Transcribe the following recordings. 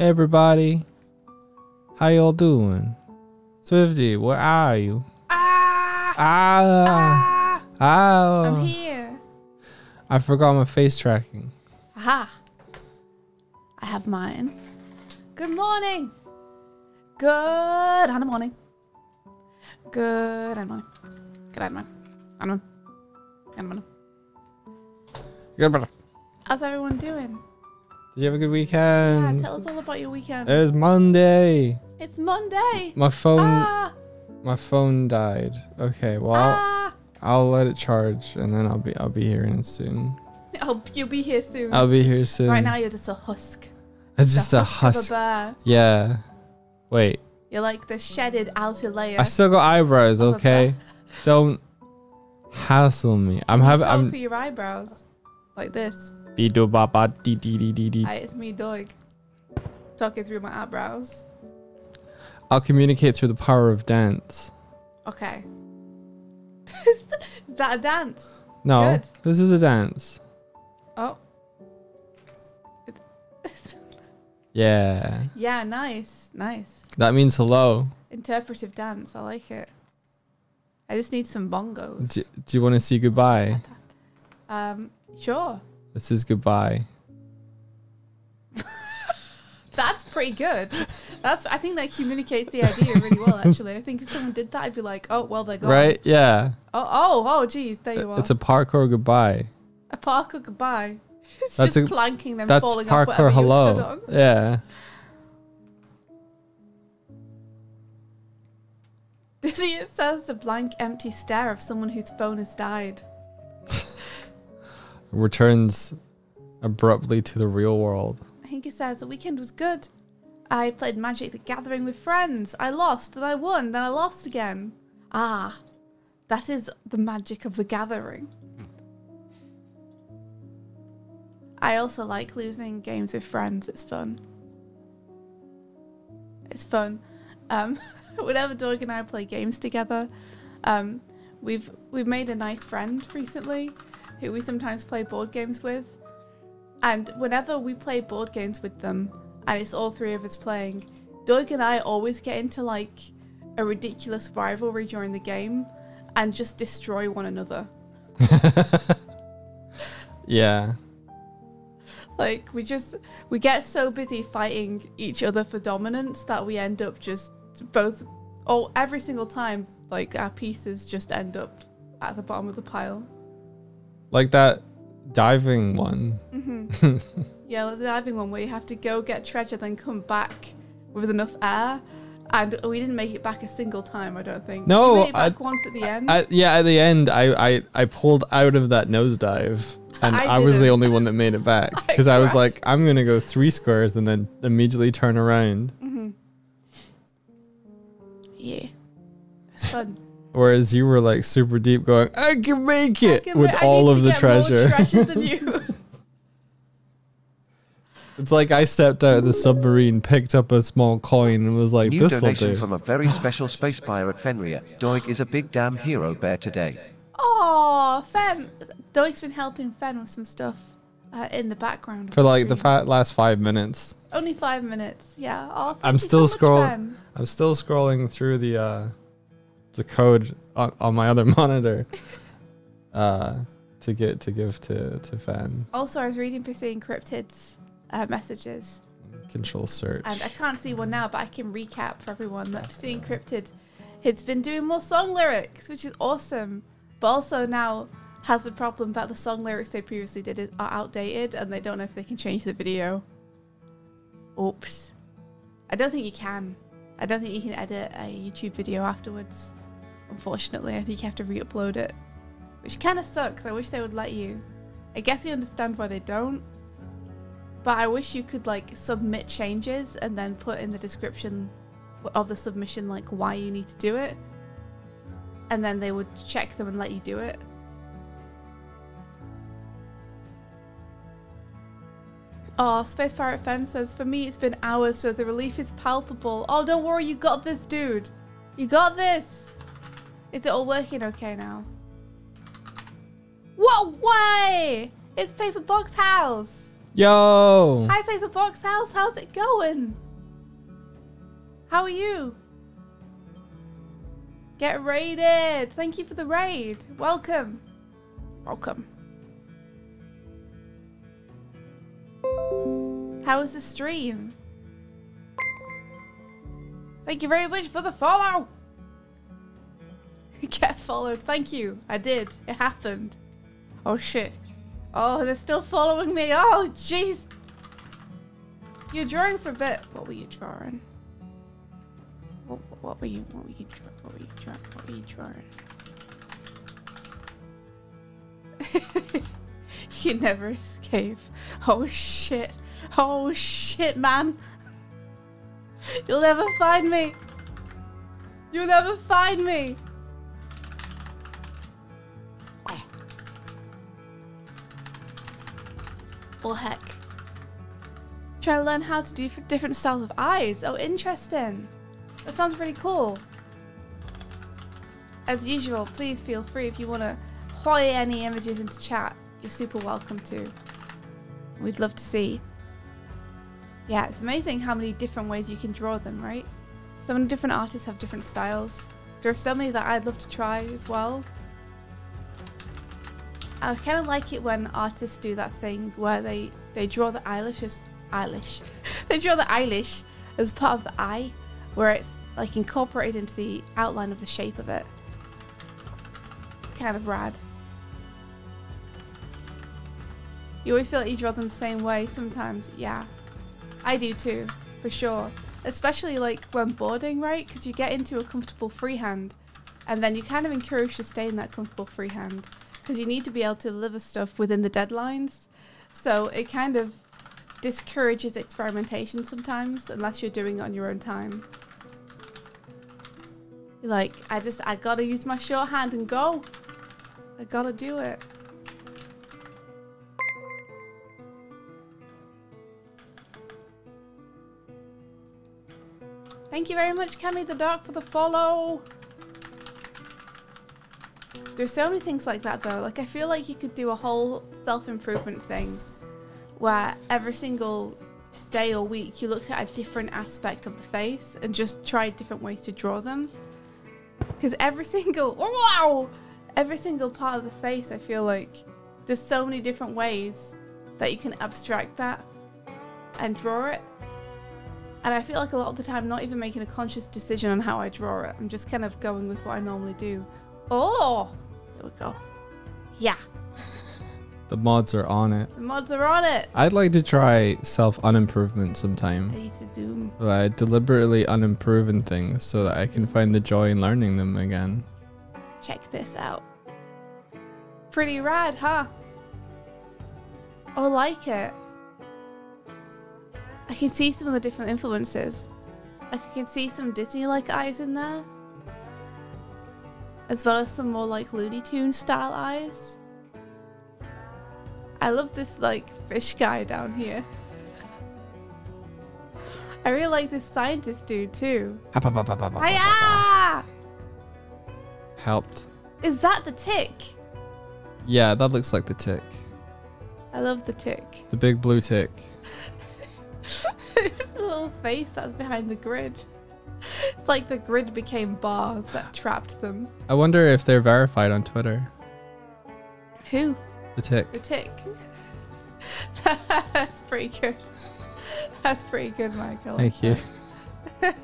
Everybody. How y'all doing? Swifty, where are you? Ah! Ah, Ah! ah. I'm here. I forgot my face tracking. Aha. I have mine. Good morning. Good morning. Good morning. Good morning. Good morning. Good morning. Good brother. How's everyone doing? Did you have a good weekend? Yeah, tell us all about your weekend. it was Monday. it's Monday. My phone, Ah! my phone died. Okay, well, I'll, Ah! I'll let it charge and then I'll be, I'll be here in soon. Oh, you'll be here soon. I'll be here soon. right now, you're just a husk. it's just a husk. a. Yeah. Wait, You're like the shedded outer layer. I still got eyebrows. Okay, don't hassle me. I'm having. I'm. for your eyebrows. Like this. Be-do ba ba dee dee dee dee dee. Hi, it's me, Doig. Talking through my eyebrows. I'll communicate through the power of dance. Okay. Is that a dance? No, Good. this is a dance. Oh. Yeah, Yeah, nice. Nice. that means hello. Interpretive dance. I like it. I just need some bongos. Do, do you want to see goodbye? Um, sure. This is goodbye. That's pretty good. That's. I think that communicates the idea really well. Actually, I think if someone did that, I'd be like, "Oh, well, they're gone." Right? Yeah. Oh, oh, oh, geez, there you uh, are. It's a parkour goodbye. a parkour goodbye. It's That's just a- planking them That's falling off parkour whatever you stood hello. on. Yeah. It says the blank, empty stare of someone whose phone has died. Returns abruptly to the real world. I think it says the weekend was good. I played Magic the Gathering with friends. I lost, then I won, then I lost again. Ah, that is the magic of the gathering. I also like losing games with friends. It's fun. It's fun. Um, whenever Doug and I play games together, um, we've we've made a nice friend recently, who we sometimes play board games with. And whenever we play board games with them, and it's all three of us playing, Doug and I always get into like a ridiculous rivalry during the game and just destroy one another. Yeah. Like we just we get so busy fighting each other for dominance that we end up just both oh every single time like our pieces just end up at the bottom of the pile. Like that diving one. hmm yeah, like the diving one where you have to go get treasure, then come back with enough air. And we didn't make it back a single time, I don't think. No, we made it back I- once at the end. At, yeah, at the end, I, I, I pulled out of that nosedive. And I I, was the only one that made it back. Because I, was like, I'm going to go three squares and then immediately turn around. hmm Yeah, it's fun. Whereas you were like super deep going, I can make it can with ma- all of to the get more treasure. treasure than you. it's like I stepped out of the submarine, picked up a small coin, and was like, New this will donation do. from a very special space pirate Fenrir. Doig is a big damn hero bear today. Oh, Fen. Doig's been helping Fen with some stuff uh, in the background. For like the stream. fa- last five minutes. Only five minutes. Yeah. Oh, thank I'm you still so scrolling. I'm still scrolling through the uh, the code on, on my other monitor uh, to get to give to to Fen Also, I was reading PC Encrypted's uh, messages, control search. and I can't see one now, but I can recap for everyone that PC Encrypted has been doing more song lyrics, which is awesome. But also now has the problem that the song lyrics they previously did are outdated, and they don't know if they can change the video. Oops. I don't think you can. I don't think you can edit a YouTube video afterwards. Unfortunately, I think you have to re-upload it, which kind of sucks. I wish they would let you. I guess you understand why they don't. But I wish you could like submit changes and then put in the description of the submission like why you need to do it. And then they would check them and let you do it. Oh, Space Pirate Fen says, For me, it's been hours, so the relief is palpable. Oh, don't worry, you got this, dude. You got this. Is it all working okay now? What way? It's Paper Box House. Yo! Hi, Paperbox House. How's it going? How are you? Get raided. Thank you for the raid. Welcome. Welcome. How was the stream? Thank you very much for the follow. Get followed. Thank you. I did. It happened. Oh shit. Oh, they're still following me. Oh, jeez. You're drawing for a bit. What were you drawing? What, what were you? What were you? What were you drawing? What were you drawing? you never escape. Oh shit. Oh shit, man. You'll never find me. You'll never find me. Oh heck. Trying to learn how to do different styles of eyes. Oh, interesting. That sounds really cool. As usual, please feel free if you want to hoy any images into chat. You're super welcome to. We'd love to see. Yeah, it's amazing how many different ways you can draw them, right? So many different artists have different styles. There are so many that I'd love to try as well. I kind of like it when artists do that thing where they they draw the eyelash as eyelash. they draw the eyelash as part of the eye, where it's like incorporated into the outline of the shape of it. It's kind of rad. You always feel like you draw them the same way sometimes. Yeah, I do too, for sure. Especially like when boarding, right? Because you get into a comfortable freehand, and then you're kind of encourage to stay in that comfortable freehand because you need to be able to deliver stuff within the deadlines. So it kind of discourages experimentation sometimes unless you're doing it on your own time. Like, I just, I gotta use my shorthand and go. I gotta do it. Thank you very much, Cami the Dark, for the follow. There's so many things like that though. Like I feel like you could do a whole self-improvement thing where every single day or week you looked at a different aspect of the face and just tried different ways to draw them. Because every single wow, every single part of the face, I feel like there's so many different ways that you can abstract that and draw it. And I feel like a lot of the time, not even making a conscious decision on how I draw it. I'm just kind of going with what I normally do. Oh, there we go. Yeah, The mods are on it. the mods are on it. I'd like to try self unimprovement sometime. I need to zoom. I deliberately unimproving things so that I can find the joy in learning them again. Check this out. Pretty rad, huh? Oh, I like it. I can see some of the different influences. Like I can see some Disney-like eyes in there. As well as some more like Looney Tunes style eyes. I love this like fish guy down here. I really like this scientist dude too. Hiya! Helped. Is that the tick? Yeah, that looks like the tick. I love the tick. The big blue tick. His little face that's behind the grid. It's like the grid became bars that trapped them. I wonder if they're verified on Twitter. Who? The tick. The tick. That's pretty good. That's pretty good, Michael. Thank you.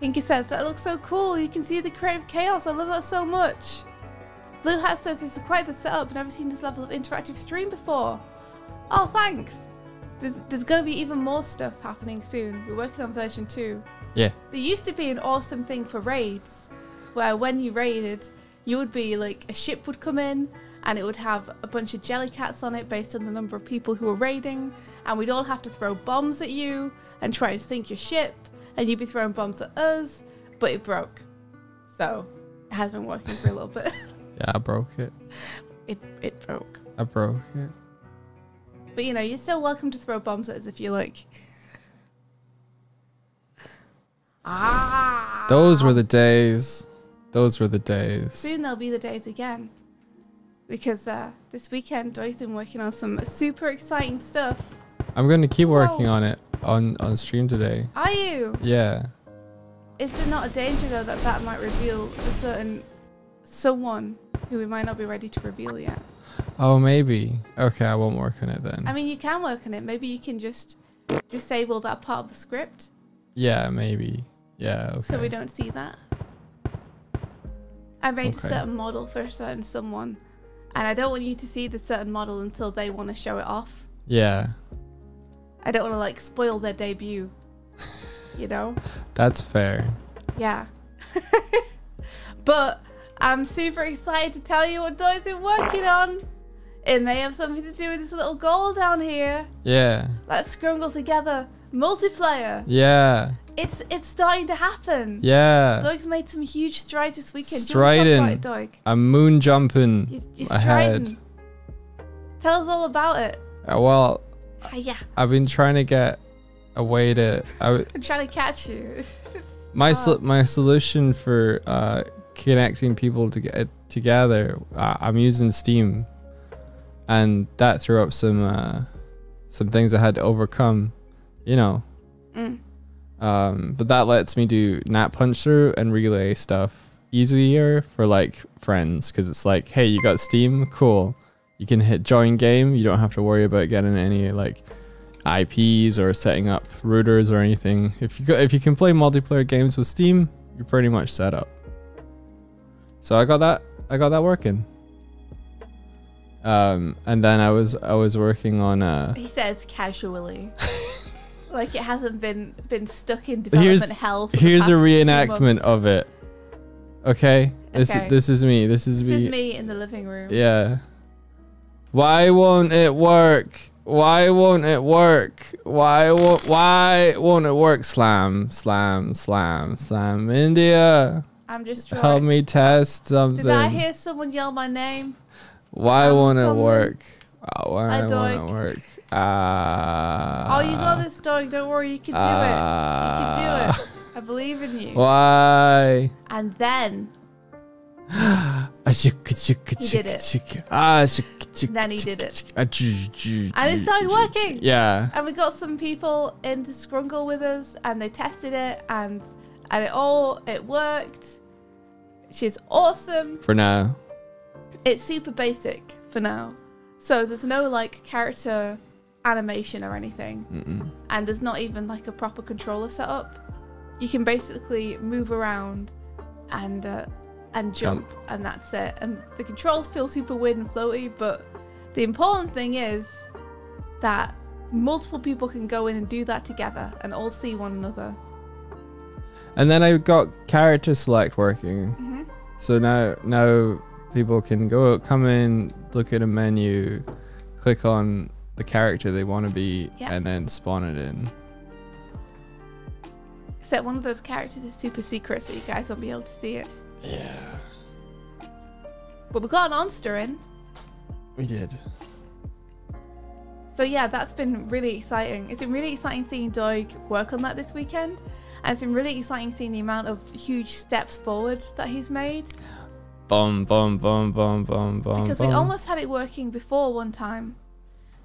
Inky says, that looks so cool. You can see the creative chaos. I love that so much. Blue Hat says, this is quite the setup. Never seen this level of interactive stream before. Oh, thanks. There's, there's going to be even more stuff happening soon. We're working on version 2. Yeah. There used to be an awesome thing for raids where when you raided, you would be like a ship would come in and it would have a bunch of jelly cats on it based on the number of people who were raiding, and we'd all have to throw bombs at you and try and sink your ship, and you'd be throwing bombs at us, but it broke. So it has been working for a little bit. Yeah, I broke it. it it broke. I broke it. But you know, you're still welcome to throw bombs at us if you like. ah. Those were the days. Those were the days. Soon there'll be the days again. because uh, this weekend Doig's been working on some super exciting stuff. I'm gonna keep working Whoa. on it on on stream today. Are you? Yeah. Is there not a danger though that that might reveal a certain someone who we might not be ready to reveal yet? Oh, maybe. Okay, I won't work on it then. I mean, you can work on it. Maybe you can just disable that part of the script yeah, maybe. Yeah. Okay. so we don't see that. I made Okay. a certain model for a certain someone, and I don't want you to see the certain model until they want to show it off. Yeah, I don't want to like spoil their debut. you know? that's fair. Yeah. but I'm super excited to tell you what Doig's been working on. It may have something to do with this little goal down here. Yeah. Let's Scrungle together. Multiplayer. Yeah. It's it's starting to happen. Yeah. Doig's made some huge strides this weekend. Do you wanna Striding. Doig? I'm moon jumping You, you're ahead. striding. Tell us all about it. Uh, well, Ah, yeah, I've been trying to get a way to. I, w- I'm trying to catch you. my sol- my solution for uh, connecting people to get together, uh, I'm using Steam, and that threw up some uh, some things I had to overcome. You know, Mm. um, but that lets me do nat punch through and relay stuff easier for like friends because it's like, hey, you got Steam, cool. You can hit join game. You don't have to worry about getting any like IPs or setting up routers or anything. If you go, if you can play multiplayer games with Steam, you're pretty much set up. So I got that. I got that working. Um, and then I was I was working on a. He says casually. like it hasn't been been stuck in development Here's- hell. for here's a reenactment of it. Okay, this Okay. is this is me. This is This me. This is me in the living room. Yeah. Why won't it work? Why won't it work? Why won't why won't it work? Slam, slam, slam, slam. India, I'm just trying. help me test something. Did I hear someone yell my name? Why I'm won't it work? Oh, why won't doink. it work? Ah. oh, you got this dog. Don't worry, you can do it. You can do it. I believe in you. Why? And then, Ah. Ah, Then he did it. shika. Ju- ju- And it started working. Yeah. and we got some people into Scrungle with us, and they tested it, and and it all it worked. She's awesome. For now. It's super basic for now, so there's no like character animation or anything. Mm-mm. and there's not even like a proper controller set up. You can basically move around and uh, and jump, and that's it. And the controls feel super weird and floaty, but the important thing is that multiple people can go in and do that together and all see one another. And then I've got character select working. hmm So now now people can go come in, look at a menu, click on the character they want to be, Yeah. and then spawn it in. Except one of those characters is super secret, so you guys won't be able to see it. Yeah. But we got an Onster in. We did. So yeah, that's been really exciting. It's been really exciting seeing Doig work on that this weekend. And it's been really exciting seeing the amount of huge steps forward that he's made. Bum bum bum bum bum bum. Because we almost had it working before one time.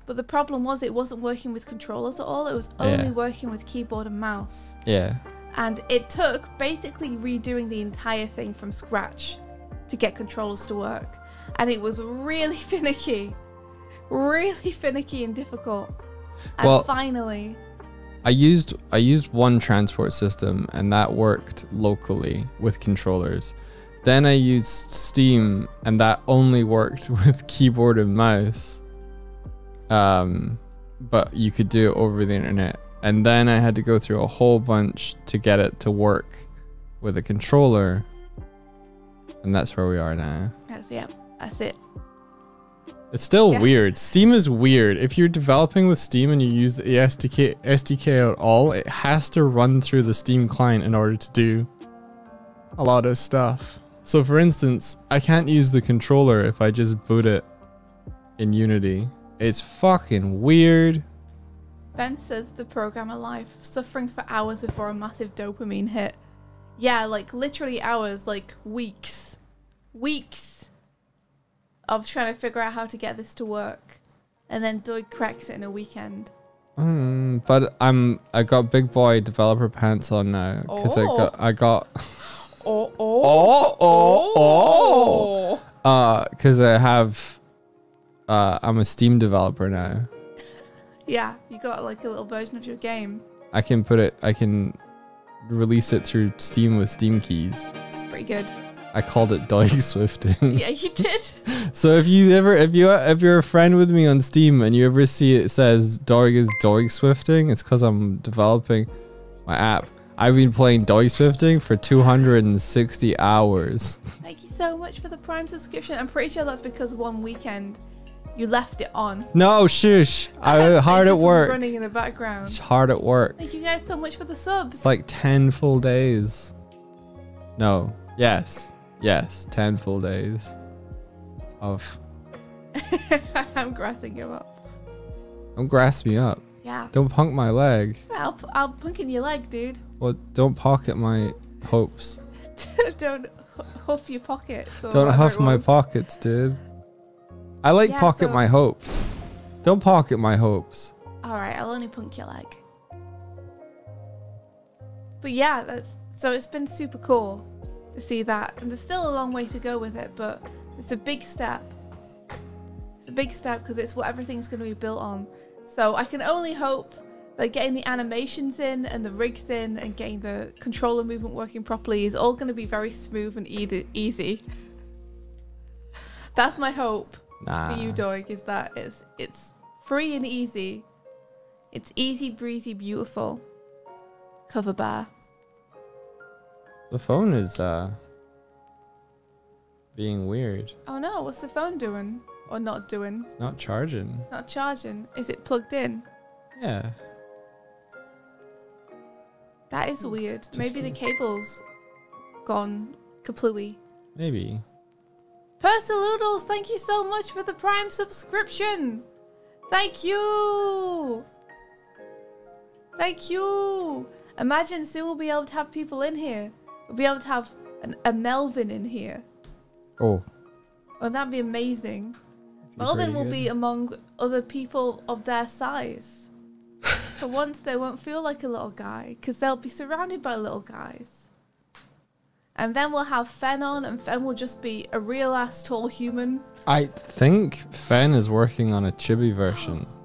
But the problem was it wasn't working with controllers at all. It was only Yeah. working with keyboard and mouse. Yeah. And it took basically redoing the entire thing from scratch to get controllers to work. And it was really finicky. Really finicky and difficult. And Well- finally, I used I used one transport system and that worked locally with controllers. Then I used Steam and that only worked with keyboard and mouse. Um, but you could do it over the internet. And then I had to go through a whole bunch to get it to work with a controller. And that's where we are now. that's yeah, that's it. It's still Yeah. weird. Steam is weird. If you're developing with Steam and you use the SDK SDK at all, it has to run through the Steam client in order to do a lot of stuff. So for instance, I can't use the controller if I just boot it in Unity. It's fucking weird. Ben says the programmer life, suffering for hours before a massive dopamine hit. Yeah, like literally hours, like weeks. Weeks of trying to figure out how to get this to work, and then Doug cracks it in a weekend. Mm, but I'm I got big boy developer pants on now because I got I got Oh, oh oh oh uh because I have uh I'm a Steam developer now. Yeah, you got like a little version of your game. I can put it I can release it through Steam with Steam keys. It's pretty good. I called it dog swifting. yeah, you did. So if you ever if you if you're a friend with me on Steam and you ever see it says dog is dog swifting, it's because I'm developing my app. I've been playing dog swifting for 260 hours. Thank you so much for the Prime subscription. I'm pretty sure that's because one weekend you left it on. No, shush. I hard at work. running in the background. It's hard at work. Thank you guys so much for the subs. It's like 10 full days. No. Yes. Yes. 10 full days of I'm grassing you up. don't grasp me up. Yeah. Don't punk my leg. I'll, I'll punk in your leg, dude. Well, don't pocket my hopes. Don't hu- huff your pockets. Don't huff my pockets, dude. I like Yeah, pocket so- my hopes. Don't pocket my hopes. Alright, I'll only punk your leg. But yeah, that's so it's been super cool to see that. And there's still a long way to go with it, but it's a big step. It's a big step because it's what everything's going to be built on. So I can only hope that getting the animations in and the rigs in and getting the controller movement working properly is all going to be very smooth and easy. easy. That's my hope Nah. for you, Doig, is that it's it's free and easy. It's easy breezy, beautiful. Cover bar. The phone is uh being weird. Oh no, what's the phone doing or not doing? It's not charging. It's not charging. Is it plugged in? Yeah. That is weird. Just Maybe the cable's gone kaplooey. Maybe. Persiloodles, thank you so much for the Prime subscription. Thank you. Thank you. Imagine soon we'll be able to have people in here. We'll be able to have an, a Melvin in here. Oh. Oh, that'd be amazing. Be Melvin pretty will be among other people of their size. For once, they won't feel like a little guy because they'll be surrounded by little guys. And then we'll have Fen on, and Fen will just be a real ass tall human. I think Fen is working on a chibi version.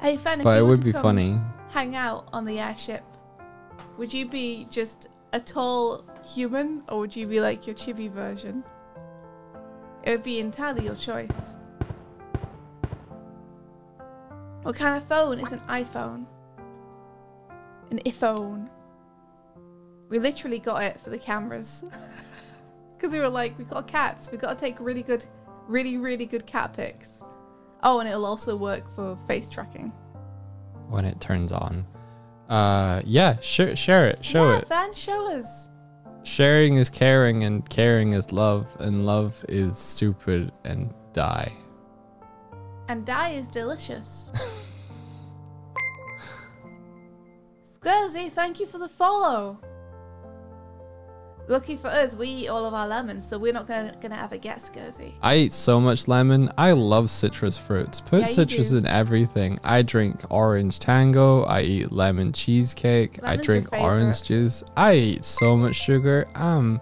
Hey, Fen, if but you it would to be funny. Hang out on the airship. Would you be just a tall human, or would you be like your chibi version? It would be entirely your choice. What kind of phone is an iPhone? An iPhone. We literally got it for the cameras. Because we were like, we've got cats. We've got to take really good, really, really good cat pics. Oh, and it'll also work for face tracking. when it turns on. Uh, yeah, share, share it, show yeah, it. Fen, show us. Sharing is caring, and caring is love, and love is stupid and die. And dye is delicious. Scurzy, thank you for the follow. Lucky for us, we eat all of our lemons, so we're not gonna, gonna ever get Scurzy. I eat so much lemon. I love citrus fruits. Put Yeah, citrus in everything. I drink orange tango. I eat lemon cheesecake. I Lemon's your drink orange juice. I eat so much sugar. Um,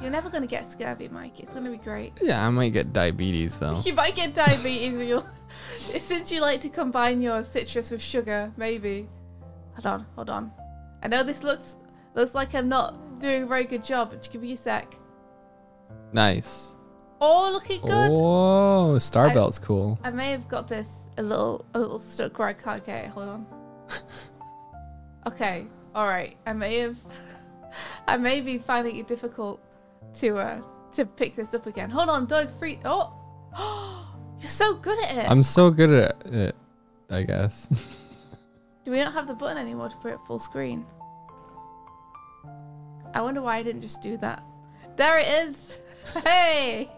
You're never gonna get scurvy, Mike. It's gonna be great. yeah, I might get diabetes though. You might get diabetes when you're, since you like to combine your citrus with sugar, maybe. Hold on, hold on. I know this looks looks like I'm not doing a very good job, but give me a sec. Nice. Oh, looking good. Oh, star belt's cool. I may have got this a little a little stuck where I can't get it. Hold on. okay, all right. I may have I may be finding it difficult to uh to pick this up again. Hold on, Doug. Free. Oh, you're so good at it. I'm so good at it. I guess. Do we not have the button anymore to put it full screen? I wonder why I didn't just do that. There it is. Hey.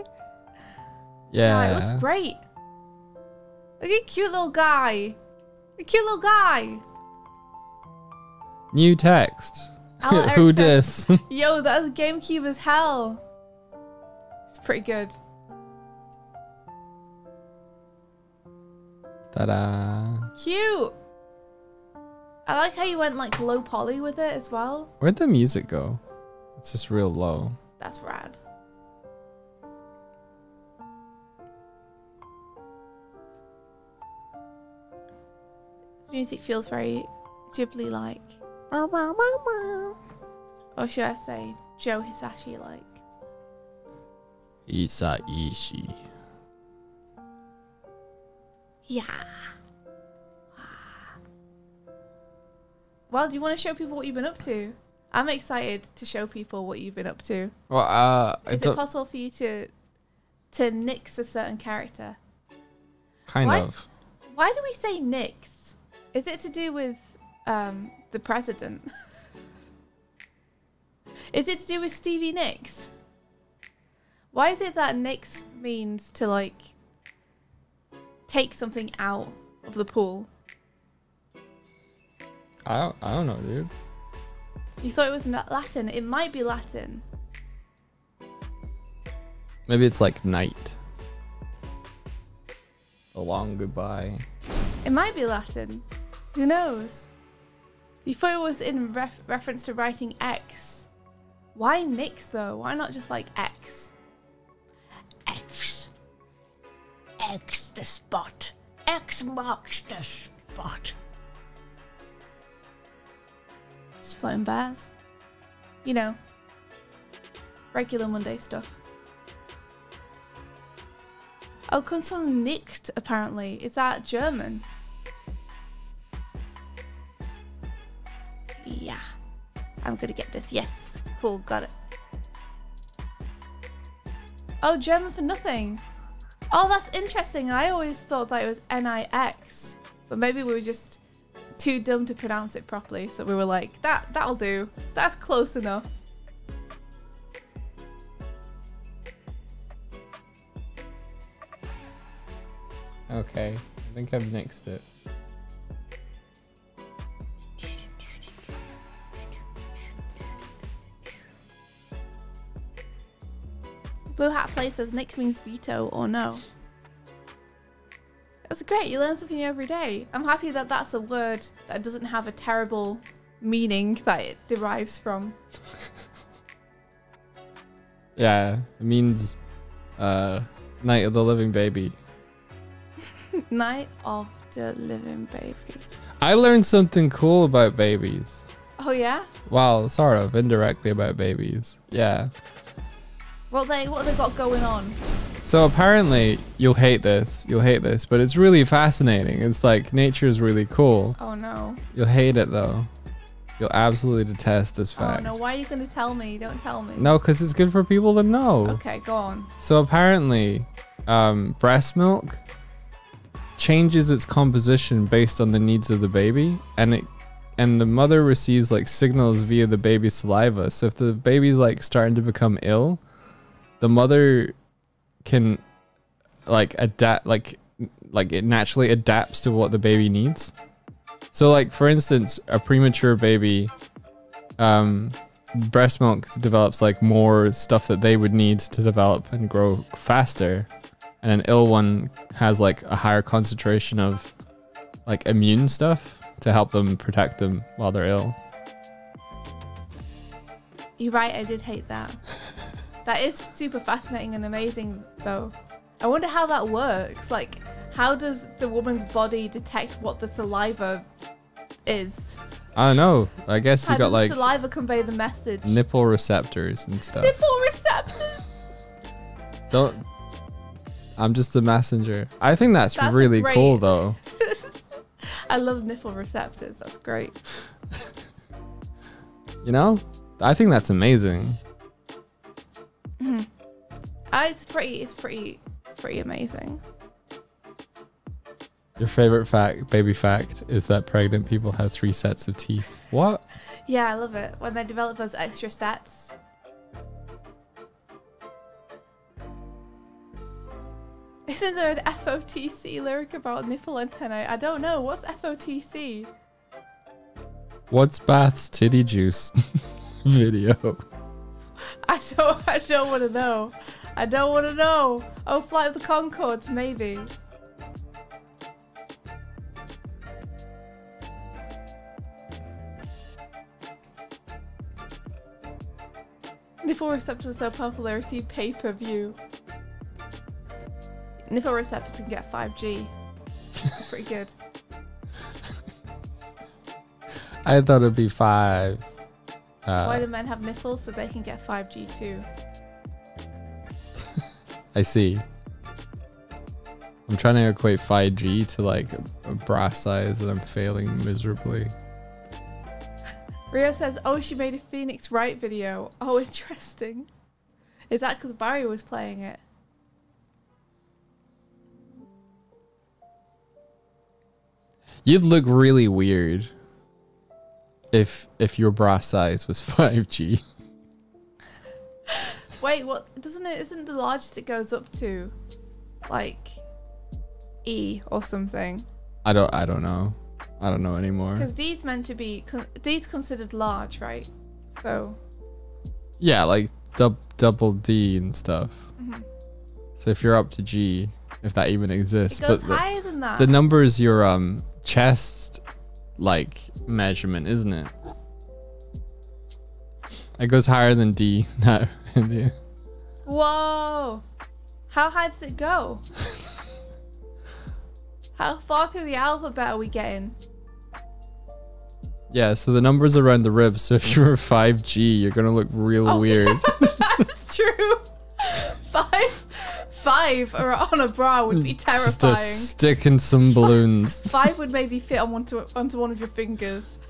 yeah. Wow, it looks great. Look at cute little guy. A cute little guy. New text. Who dis? Yo, that's GameCube as hell. It's pretty good. Ta-da. Cute. I like how you went like low poly with it as well. Where'd the music go? It's just real low. That's rad. This music feels very Ghibli like. Or should I say Joe Hisashi like? Isaishi. Yeah. Well, do you want to show people what you've been up to? I'm excited to show people what you've been up to. Well, uh, Is it possible for you to to nix a certain character? kind Why- of. Why do we say nix? Is it to do with um, the president? is it to do with Stevie Nicks? Why is it that nix means to like take something out of the pool? I don't, I don't know, dude. You thought it was Latin. It might be Latin. Maybe it's like night. A long goodbye. It might be Latin. Who knows? You thought it was in ref- reference to writing X. Why Nix though? Why not just like X? X. X the spot. X marks the spot. Just floating bears. You know, regular Monday stuff. Oh, comes from nichts, apparently. Is that German? Yeah. I'm gonna get this. Yes. Cool, got it. Oh, German for nothing. Oh, that's interesting. I always thought that it was N-I-X. But maybe we were just too dumb to pronounce it properly, so we were like, that that'll do. That's close enough. Okay. I think I've nixed it. Blue Hat Play says Nix means veto or no. That's great. You learn something new every day. I'm happy that that's a word that doesn't have a terrible meaning that it derives from. Yeah, it means uh, Night of the Living Baby. Night of the Living Baby. I learned something cool about babies. Oh yeah. Well, sort of indirectly about babies. Yeah. What they what they got going on? So apparently, you'll hate this. You'll hate this, but it's really fascinating. It's like nature is really cool. Oh no. You'll hate it though. You'll absolutely detest this Oh fact. no. Why are you gonna tell me? Don't tell me. No, because it's good for people to know. Okay, go on. So apparently, um, breast milk changes its composition based on the needs of the baby, and it and the mother receives like signals via the baby's saliva. So if the baby's like starting to become ill, the mother can like adapt, like like it naturally adapts to what the baby needs. So like for instance, a premature baby um breast milk develops like more stuff that they would need to develop and grow faster and an ill one has like a higher concentration of like immune stuff to help them protect them while they're ill You're right, I did hate that. that is super fascinating and amazing, though. I wonder how that works. Like, how does the woman's body detect what the saliva is? i don't know i guess How you got like saliva convey the message? nipple receptors and stuff Nipple receptors. don't i'm just the messenger i think that's, That's really great- cool though I love nipple receptors. That's great. you know i think that's amazing Uh, it's pretty. It's pretty. It's pretty amazing. your favorite fact baby fact is that pregnant people have three sets of teeth what Yeah, I love it when they develop those extra sets. Isn't there an FOTC lyric about nipple antennae? I don't know. What's FOTC? what's bath's titty juice video I don't I don't wanna know. I don't wanna know. Oh Flight of the Conchords, maybe. Nipple receptors are so powerful they receive pay-per-view. Nipple receptors can get 5G. Pretty good. I thought it'd be five. Why Uh, do men have nipples so they can get 5G too? I see. I'm trying to equate 5G to like a, a bra size and I'm failing miserably. Rio says, "Oh, she made a Phoenix Wright video. Oh, interesting. Is that because Barry was playing it? You'd look really weird if if your bra size was 5G. Wait, what? Doesn't it? Isn't the largest it goes up to, like, E or something? I don't I don't know. I don't know anymore. Because D's meant to be con- D's considered large, right? So Yeah, like dub, double D and stuff. Mhm. So if you're up to G, if that even exists, it goes but the, higher than that. the number is your um chest like measurement, isn't it? It goes higher than D now. Yeah. Whoa! How high does it go? How far through the alphabet are we getting? yeah, so the numbers around the ribs. So if you were 5G, you're gonna look real Oh. weird. That's true. Five, on a bra would be Just a terrifying. stick and some balloons. Five would maybe fit on onto onto one of your fingers.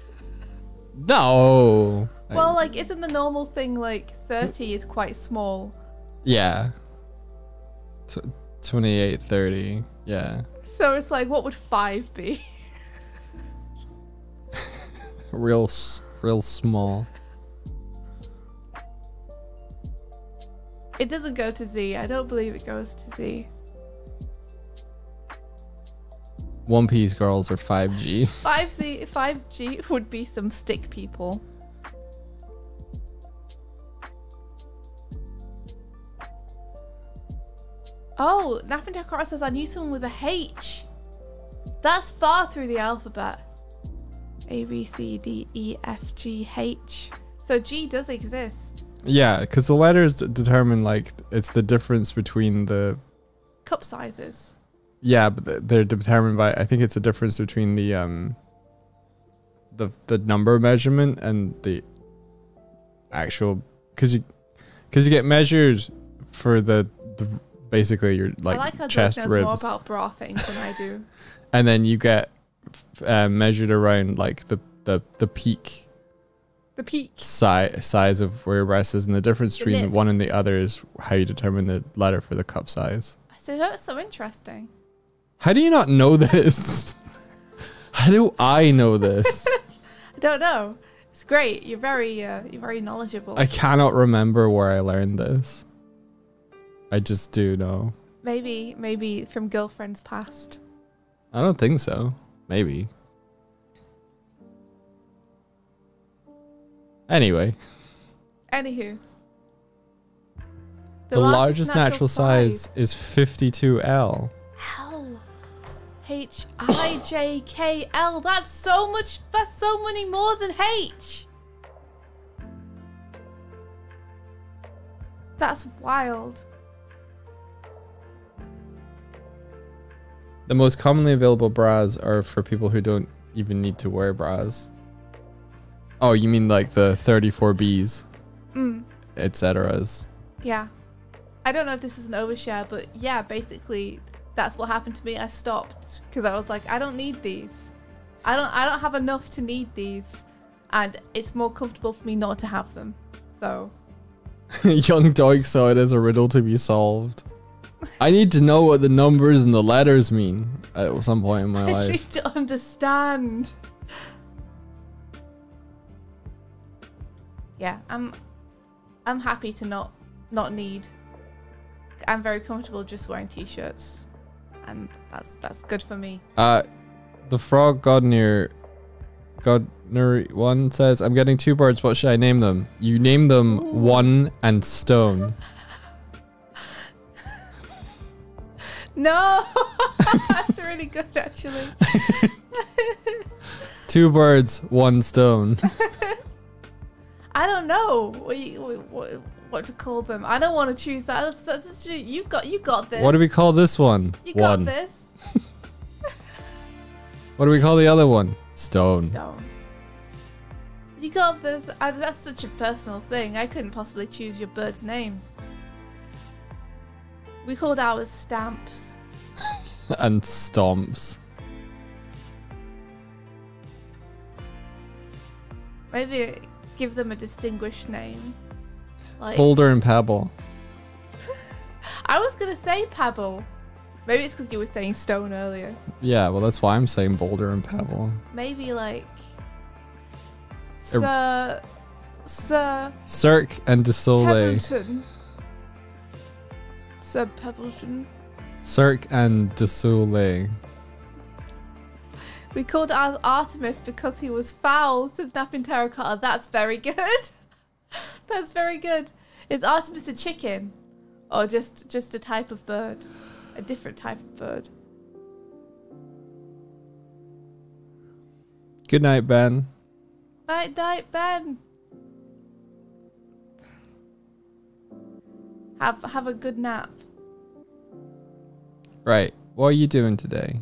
No. Well, like, isn't the normal thing like thirty is quite small? yeah. Tw 28, 30. Yeah. So it's like, what would five be? Real, real small. It doesn't go to Z. I don't believe it goes to Z. One Piece girls are 5G. Five Z, five G would be some stick people. Oh, Napintakara says I knew someone with a H. That's far through the alphabet. A B C D E F G H. So G does exist. Yeah, because the letters determine like it's the difference between the Cup sizes. yeah, but they're determined by I think it's the difference between the um the the number measurement and the actual because you because you get measured for the, the basically your like, I like how chest knows more about bra things than I do. and then you get uh, measured around like the the the peak The peak. size size of where your breast is, and the difference The between nip. one and the other is how you determine the letter for the cup size. I said, oh, it's so interesting. How do you not know this? how do I know this? I don't know. It's great. You're very, uh, you're very knowledgeable. I cannot remember where I learned this. I just do know. maybe, maybe from girlfriends past. I don't think so. Maybe. Anyway, Anywho, the, largest, natural, size, is 52L. L. H I J K L. That's so much. That's so many more than H. That's wild. The most commonly available bras are for people who don't even need to wear bras. Oh, you mean like the 34Bs, Mm, yeah. I don't know if this is an overshare, but yeah, basically that's what happened to me. I stopped because I was like, I don't need these. I don't. I don't have enough to need these, and it's more comfortable for me not to have them. So Young dog saw it as a riddle to be solved. I need to know what the numbers and the letters mean at some point in my I life. need to understand. Yeah, I'm I'm happy to not not need. I'm very comfortable just wearing t-shirts, and that's that's good for me. Uh, the frog Godner, Godner one says, "I'm getting two birds. What should I name them? You name them Ooh. one and stone. No, that's really good actually. Two birds, one stone. I don't know. What, you- what, what, to call them. I don't want to choose that. That's, that's, you got you got this. What do we call this one? You got this. What do we call the other one? Stone. Stone. You got this. I, that's such a personal thing. I couldn't possibly choose your birds' names. We called ours stamps. and stomps. Maybe give them a distinguished name. Like Boulder and Pebble. I was gonna say Pebble. Maybe it's because you were saying stone earlier. Yeah, well, that's why I'm saying Boulder and Pebble. Maybe like er, Sir Sir Cirque and De Soleil. Pebbleton. Sir Pebbleton. Cirque and De Soleil. We called ours Artemis because he was foul, says Napping Terracotta. That's very good. That's very good. Is Artemis a chicken? Or just just a type of bird? A different type of bird. Good night, Ben. Night night Ben. Have have a good nap. Right. What are you doing today?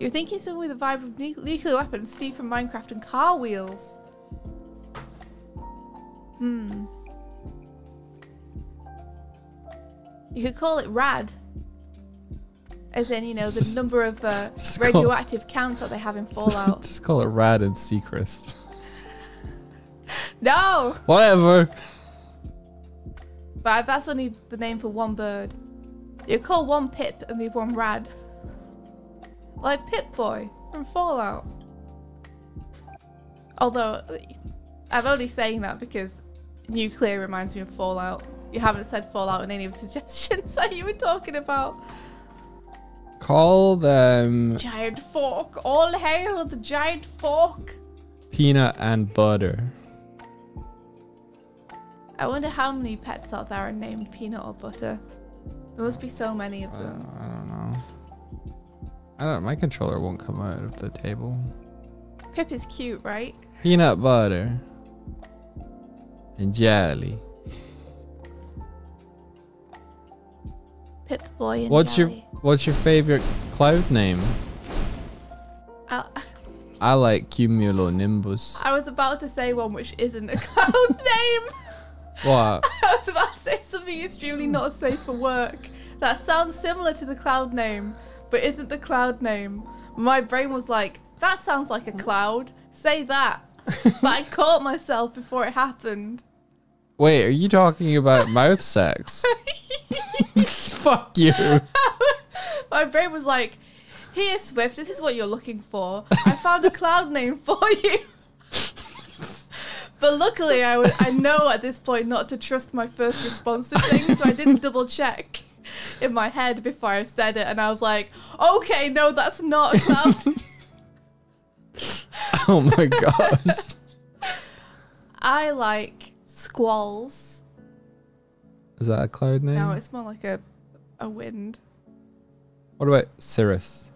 You're thinking something with a vibe of nu- nuclear weapons, Steve from Minecraft, and car wheels. Hmm. You could call it rad. As in, you know, the number of uh, Just call- radioactive counts that they have in Fallout. Just call it Rad and Seacrest. no! Whatever. But that's only the name for one bird. You call one Pip and leave one Rad. Like Pip Boy from Fallout. Although, I'm only saying that because nuclear reminds me of Fallout. You haven't said Fallout in any of the suggestions that you were talking about. Call them Giant fork. All hail the giant fork. peanut and butter. I wonder how many pets out there are named Peanut or Butter. There must be so many of them. don't, I don't know. I don't. My controller won't come out of the table. Pip is cute, right? Peanut butter and jelly. Pip Boy and What's your What's your favorite cloud name? I, uh, I like cumulonimbus. I was about to say one which isn't a cloud name. What? I was about to say something extremely not safe for work. That sounds similar to the cloud name, but isn't the cloud name. My brain was like, that sounds like a cloud. Say that. but I caught myself before it happened. Wait, are you talking about mouth sex? Fuck you. My brain was like, here, Swift, this is what you're looking for. I found a cloud name for you. but luckily, I was, I know at this point not to trust my first response to things, so I didn't double check in my head before I said it. And I was like, okay, no, that's not a cloud. Oh my gosh. I like squalls. Is that a cloud name? No, it's more like a, a wind. What about cirrus?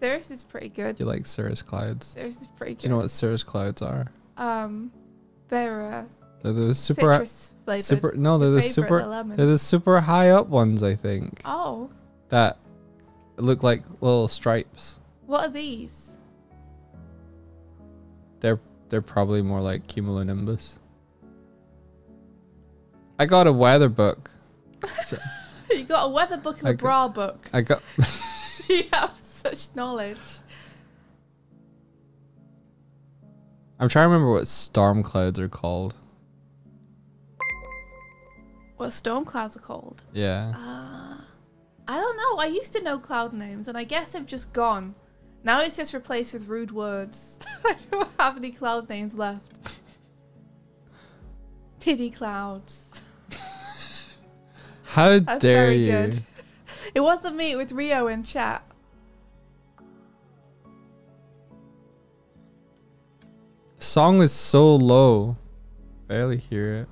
Cirrus is pretty good. Do you like cirrus clouds? Cirrus is pretty good. Do you know what cirrus clouds are? Um, they're uh, They're the super, citrus flavored. super. No, they're the super. the. They're the super high up ones, I think. Oh, That look like little stripes. what are these? They're they're probably more like cumulonimbus. I got a weather book. You got a weather book and I a got- bra book. I got. you have such knowledge. I'm trying to remember what storm clouds are called. What storm clouds are called? Yeah. Uh, I don't know. I used to know cloud names, and I guess I've just gone. Now it's just replaced with rude words. I don't have any cloud names left. Tiddy clouds. How That's dare very you? good. It wasn't me. It was Rio in chat. Song is so low. Barely hear it.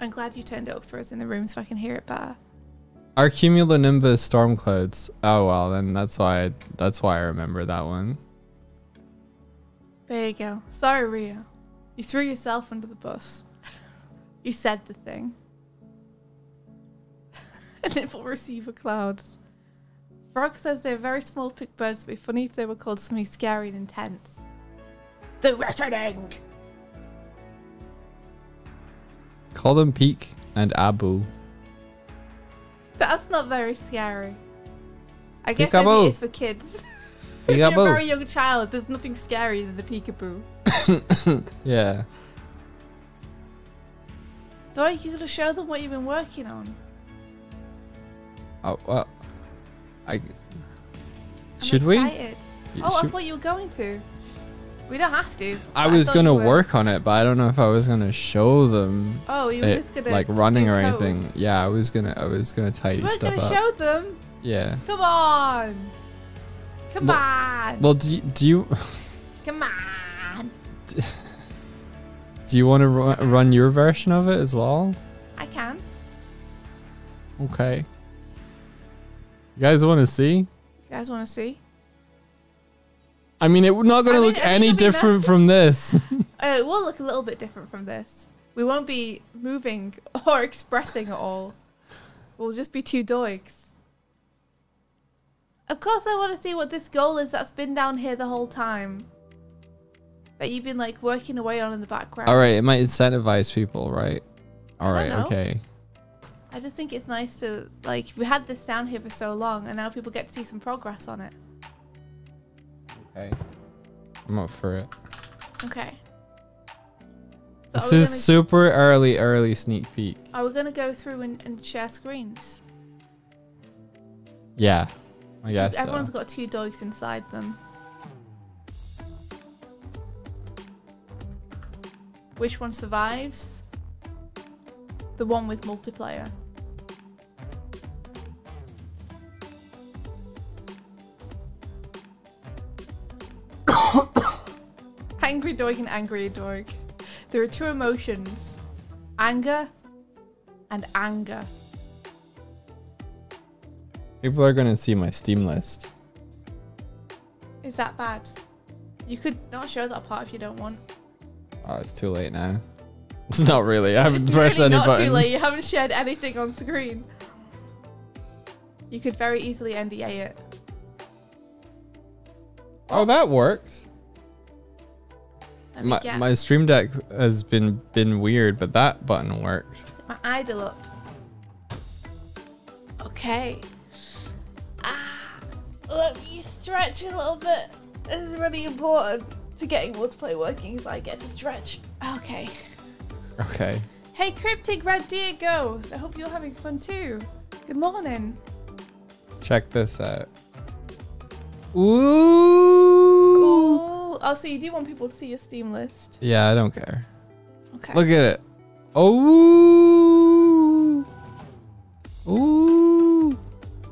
I'm glad you turned it up for us in the room so I can hear it better. Our cumulonimbus storm clouds. Oh well, then that's why I, that's why I remember that one. There you go. Sorry, Rio. You threw yourself under the bus. You said the thing. Nipple receiver clouds. Frog says they're very small pick birds, but it'd be funny if they were called something scary and intense. The reckoning. Call them Peak and Abu. That's not very scary. I guess maybe it's for kids. if you're a very young child, there's nothing scary than the peekaboo. Yeah. Dory, you gotta show them what you've been working on. Oh well. I. I'm Should we? excited. Y- Oh, I thought you were going to. We don't have to. I but was gonna work on it, but I don't know if I was gonna show them Oh, you were just gonna like running or code. anything. Yeah, I was gonna I was gonna You tidy weren't stuff gonna up. show them. Yeah. Come on. Come Well- on. Well, do you, do you Come on. do you want to ru- run your version of it as well? I can. Okay. You guys want to see? You guys want to see? I mean, it's not going to look any different from this. Uh, it will look a little bit different from this. We won't be moving or expressing at all. We'll just be two dogs. Of course, I want to see what this goal is that's been down here the whole time. That you've been like working away on in the background. All right, it might incentivize people, right? All right, okay. I just think it's nice to like we had this down here for so long, and now people get to see some progress on it. Okay. I'm up for it. Okay. So This is gonna, super early, early sneak peek. are we gonna go through and, and share screens? Yeah, I guess so. Everyone's got two dogs inside them. Which one survives? The one with multiplayer. angry dog and angry dog. There are two emotions anger and anger. People are gonna see my Steam list. Is that bad? You could not show that part if you don't want. Oh, it's too late now. It's not really. I haven't It's pressed really any not buttons. too late. You haven't shared anything on screen. You could very easily NDA it. Oh, that works. My, get my Stream Deck has been been weird, but that button worked. my idol up. Okay. Ah, let me stretch a little bit. This is really important to getting multiplayer working, so I get to stretch. Okay. Okay. Hey, Cryptic Red Deer Ghost. I hope you're having fun too. Good morning. Check this out. Ooh. Ooh. Oh, so you do want people to see your Steam list? Yeah, I don't care. Okay. Look at it. Oh. Ooh.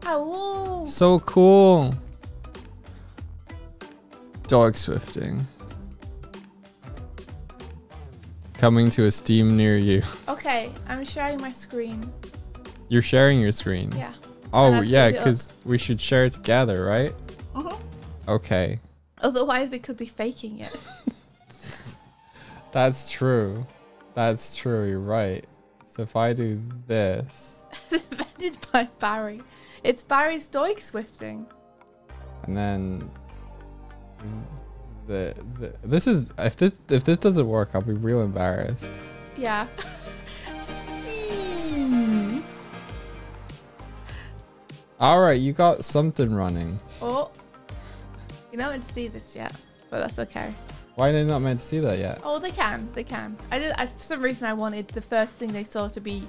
Oh. So cool. Doig swifting. Coming to a Steam near you. Okay, I'm sharing my screen. You're sharing your screen. Yeah. Oh, yeah, pulled it up. because we should share it together, right? Okay. Otherwise, we could be faking it. That's true. That's true. You're right. So if I do this, Invented by Barry. It's Barry's Doig swifting. and then the, the this is if this if this doesn't work, I'll be real embarrassed. Yeah. All right, you got something running. oh. You're not meant to see this yet, but that's okay. Why are they not meant to see that yet? Oh, they can. They can. I did. I, for some reason, I wanted the first thing they saw to be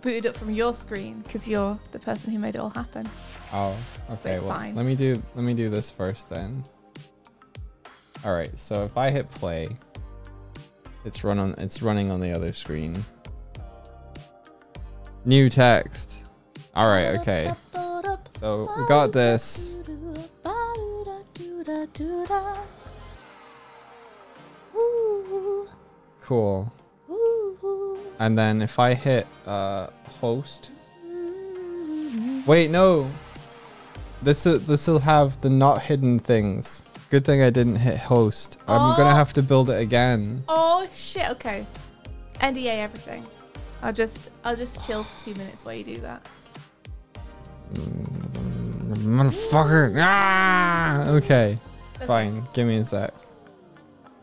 booted up from your screen because you're the person who made it all happen. Oh, okay. Well, fine. let me do let me do this first then. All right. So if I hit play, it's run on it's running on the other screen. New text. All right. Okay. So we got this. Cool. And then if I hit uh, host. Wait, no. This is this will have the not hidden things. Good thing I didn't hit host. I'm gonna Oh. have to build it again. Oh shit. Okay. NDA everything. I'll just I'll just chill for two minutes while you do that. Motherfucker. Ah! Okay. Fine. Give me a sec.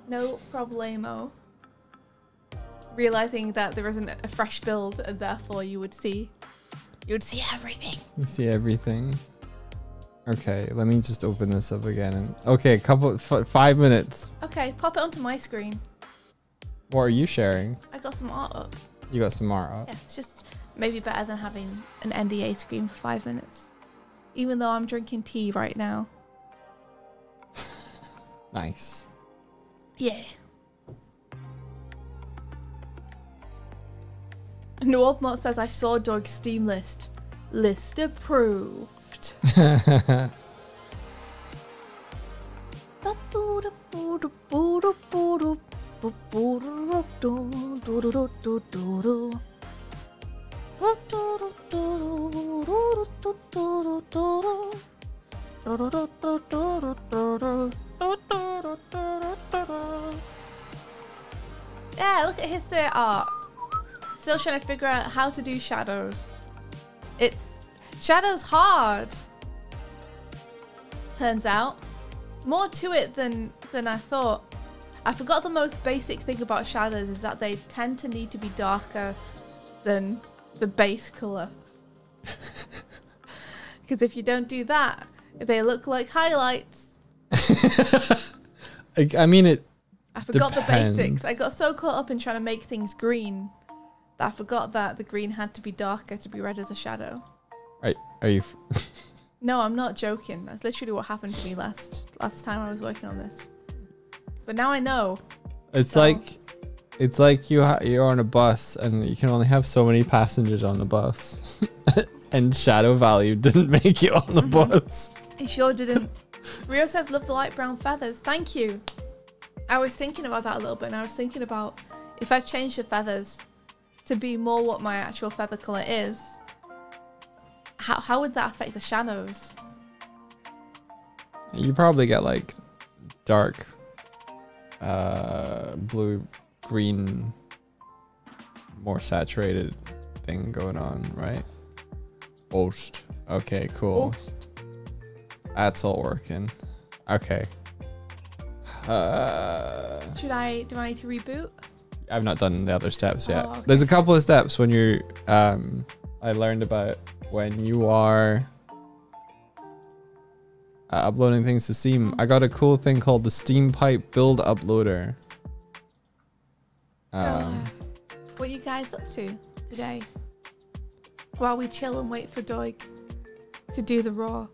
No problemo. Realizing that there isn't a fresh build and therefore you would see you would see everything. You see everything. Okay, let me just open this up again. And okay, couple f- five minutes. Okay, pop it onto my screen. What are you sharing? I got some art up. You got some art up. Yeah, it's just maybe better than having an NDA screen for five minutes. Even though I'm drinking tea right now. Nice. Yeah. Norbmot says I saw Doig's Steam list. List approved. Yeah, look at his uh, art. Still trying to figure out how to do shadows. It's shadows hard. Turns out, more to it than than I thought. I forgot the most basic thing about shadows is that they tend to need to be darker than the base color. Because if you don't do that, they look like highlights. I, I mean it. I forgot the basics. I got so caught up in trying to make things green that I forgot that the green had to be darker to be read as a shadow. Right? Are you? f- No, I'm not joking. That's literally what happened to me last last time I was working on this. But now I know. It's So- like, it's like you ha- you're on a bus and you can only have so many passengers on the bus, and shadow value didn't make it on the Mhm. bus. It sure didn't. Rio says, love the light brown feathers. Thank you. I was thinking about that a little bit, and I was thinking about if I change the feathers to be more what my actual feather colour is, how, how would that affect the shadows? You probably get like dark, uh, blue, green, more saturated thing going on, right? Ost. Okay, cool. That's all working. Okay. Uh, Should I, do I need to reboot? I've not done the other steps yet. Oh, okay. There's a couple of steps when you're. Um, I learned about when you are uh, uploading things to Steam. I got a cool thing called the Steam Pipe Build Uploader. Um, What are you guys up to today? While we chill and wait for Doig to do the raw.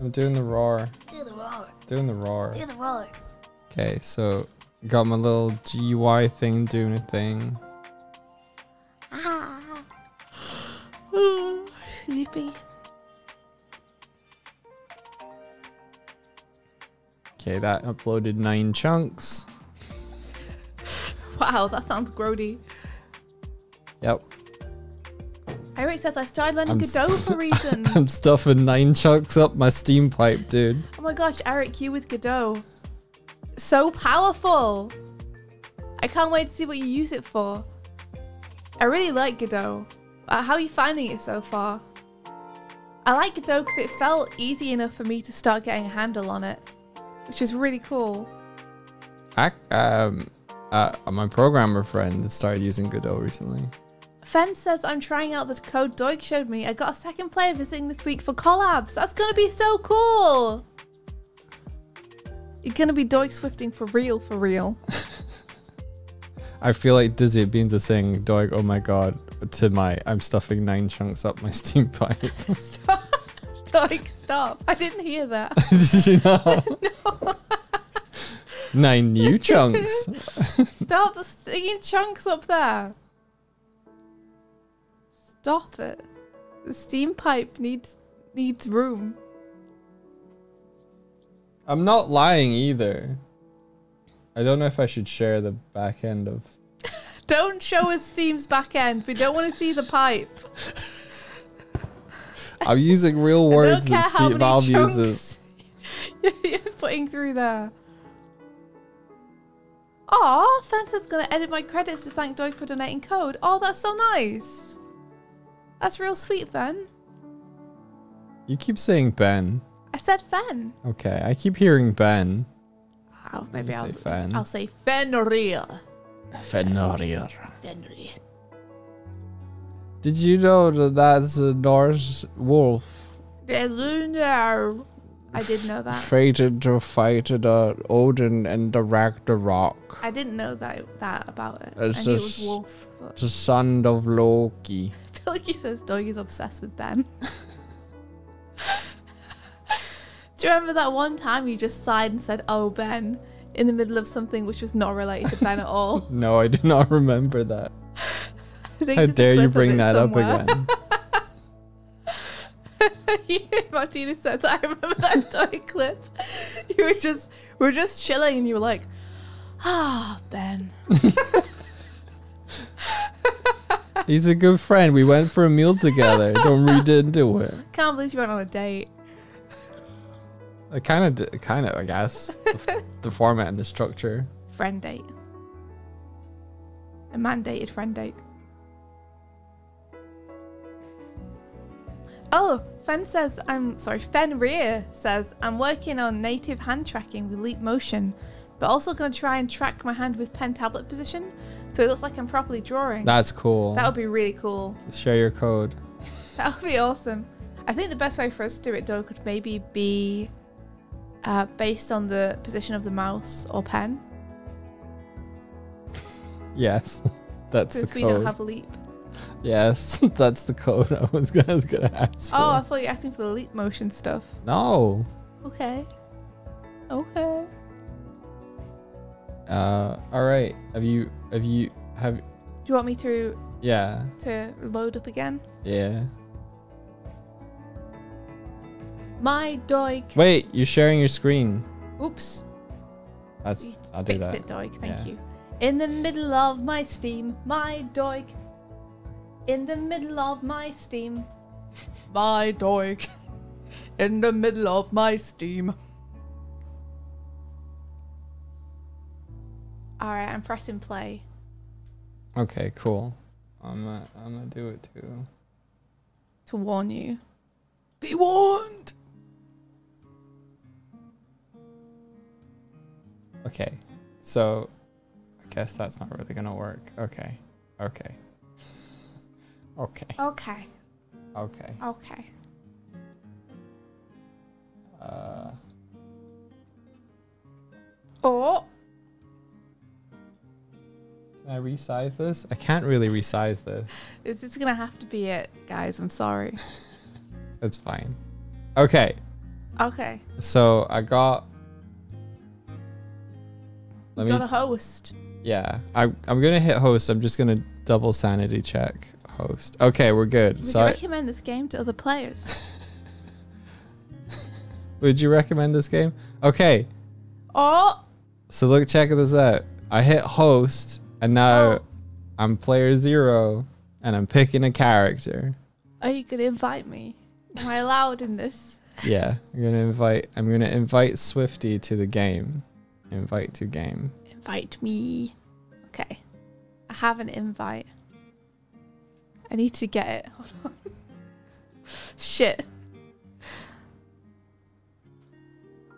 I'm doing the roar. Do the roar. Doing the roar. Do the roar. Okay, so got my little GY thing doing a thing. Ah. Sleepy. Okay, that uploaded nine chunks. Wow, that sounds grody. Yep. Eric says I started learning I'm Godot for reasons. I'm stuffing nine chunks up my Steam pipe, dude. oh my gosh, Eric, you with Godot. So powerful. I can't wait to see what you use it for. I really like Godot. Uh, how are you finding it so far? I like Godot because it felt easy enough for me to start getting a handle on it, which is really cool. I, um, uh, my programmer friend started using Godot recently. Fen says I'm trying out the code Doig showed me. I got a second player visiting this week for collabs. That's gonna be so cool. You're gonna be Doig Swifting for real, for real. I feel like Dizzy Beans is saying, Doig, oh my god!" To my, I'm stuffing nine chunks up my Steam pipe. Stop. Doig, stop. I didn't hear that. Did you know? Nine new chunks. Stop sticking chunks up there. Stop it. The steam pipe needs needs room. I'm not lying either. I don't know if I should share the back end of. Don't show us Steam's back end. We don't want to see the pipe. I'm using real words that many Valve uses. you're putting through there. Aw, Fanta's gonna edit my credits to thank Doig for donating code. Oh, that's so nice. That's real sweet, Fen. You keep saying Ben. I said Fen. Okay, I keep hearing Ben. Oh, maybe I'll say Fen. I'll say Fenrir. Fenrir. Fenrir. Did you know that that's a Norse wolf The lunar. I did know that. fated to fight the Odin and the Ragnarok? I didn't know that that about it. It's I knew it was wolf. But The son of Loki. I feel like he says Doig is obsessed with Ben. Do you remember that one time you just sighed and said, "Oh, Ben," in the middle of something which was not related to Ben at all? No, I do not remember that. I How dare you bring that up somewhere. again? Martina says, "I remember that Doig clip." You were just, we were just chilling, and you were like, "Ah, Ben." He's a good friend. We went for a meal together. Don't read into it. Can't believe you went on a date. I kind of, kind of, I guess. The, the format and the structure. Friend date. A mandated friend date. Oh, Fen says I'm sorry. Fenrir says I'm working on native hand tracking with Leap Motion, but also going to try and track my hand with pen tablet position, so it looks like I'm properly drawing. That's cool. that would be really cool. Share your code. That would be awesome. I think the best way for us to do it, though, could maybe be uh, based on the position of the mouse or pen, Yes, that's the since we don't code. have Leap. Yes, that's the code I was gonna, I was gonna ask for. Oh, I thought you were asking for the Leap Motion stuff. no. Okay. Okay. Uh, all right. Have you? Have you? Have? Do you want me to Yeah. to load up again? Yeah. My Doig. Wait, you're sharing your screen. Oops. That's. You I'll do that. it, Doig. Thank Yeah. you. In the middle of my steam, my Doig. In the middle of my steam, my Doig. In the middle of my steam. Alright, I'm pressing play. Okay. Cool. I'm gonna. I'm gonna do it too. to warn you. Be warned! Okay. So, I guess that's not really gonna work. Okay. Okay. Okay. Okay, Okay. okay. Uh. Oh, Can I resize this? I can't really resize this. this is gonna have to be it, guys. I'm sorry. It's fine. Okay. Okay, So I got. Let you me. got a host. Yeah, I, I'm gonna hit host. I'm just gonna double sanity check host. Okay, we're good. Would so, you I, recommend this game to other players? would you recommend this game? Okay, oh, so look, check this out. I hit host, and now Oh. I'm player zero, and I'm picking a character. are you gonna invite me? Am I allowed in this? Yeah, I'm gonna invite. I'm gonna invite Swifty to the game. Invite to game. Invite me. Okay, I have an invite. I need to get it. Hold on. Shit.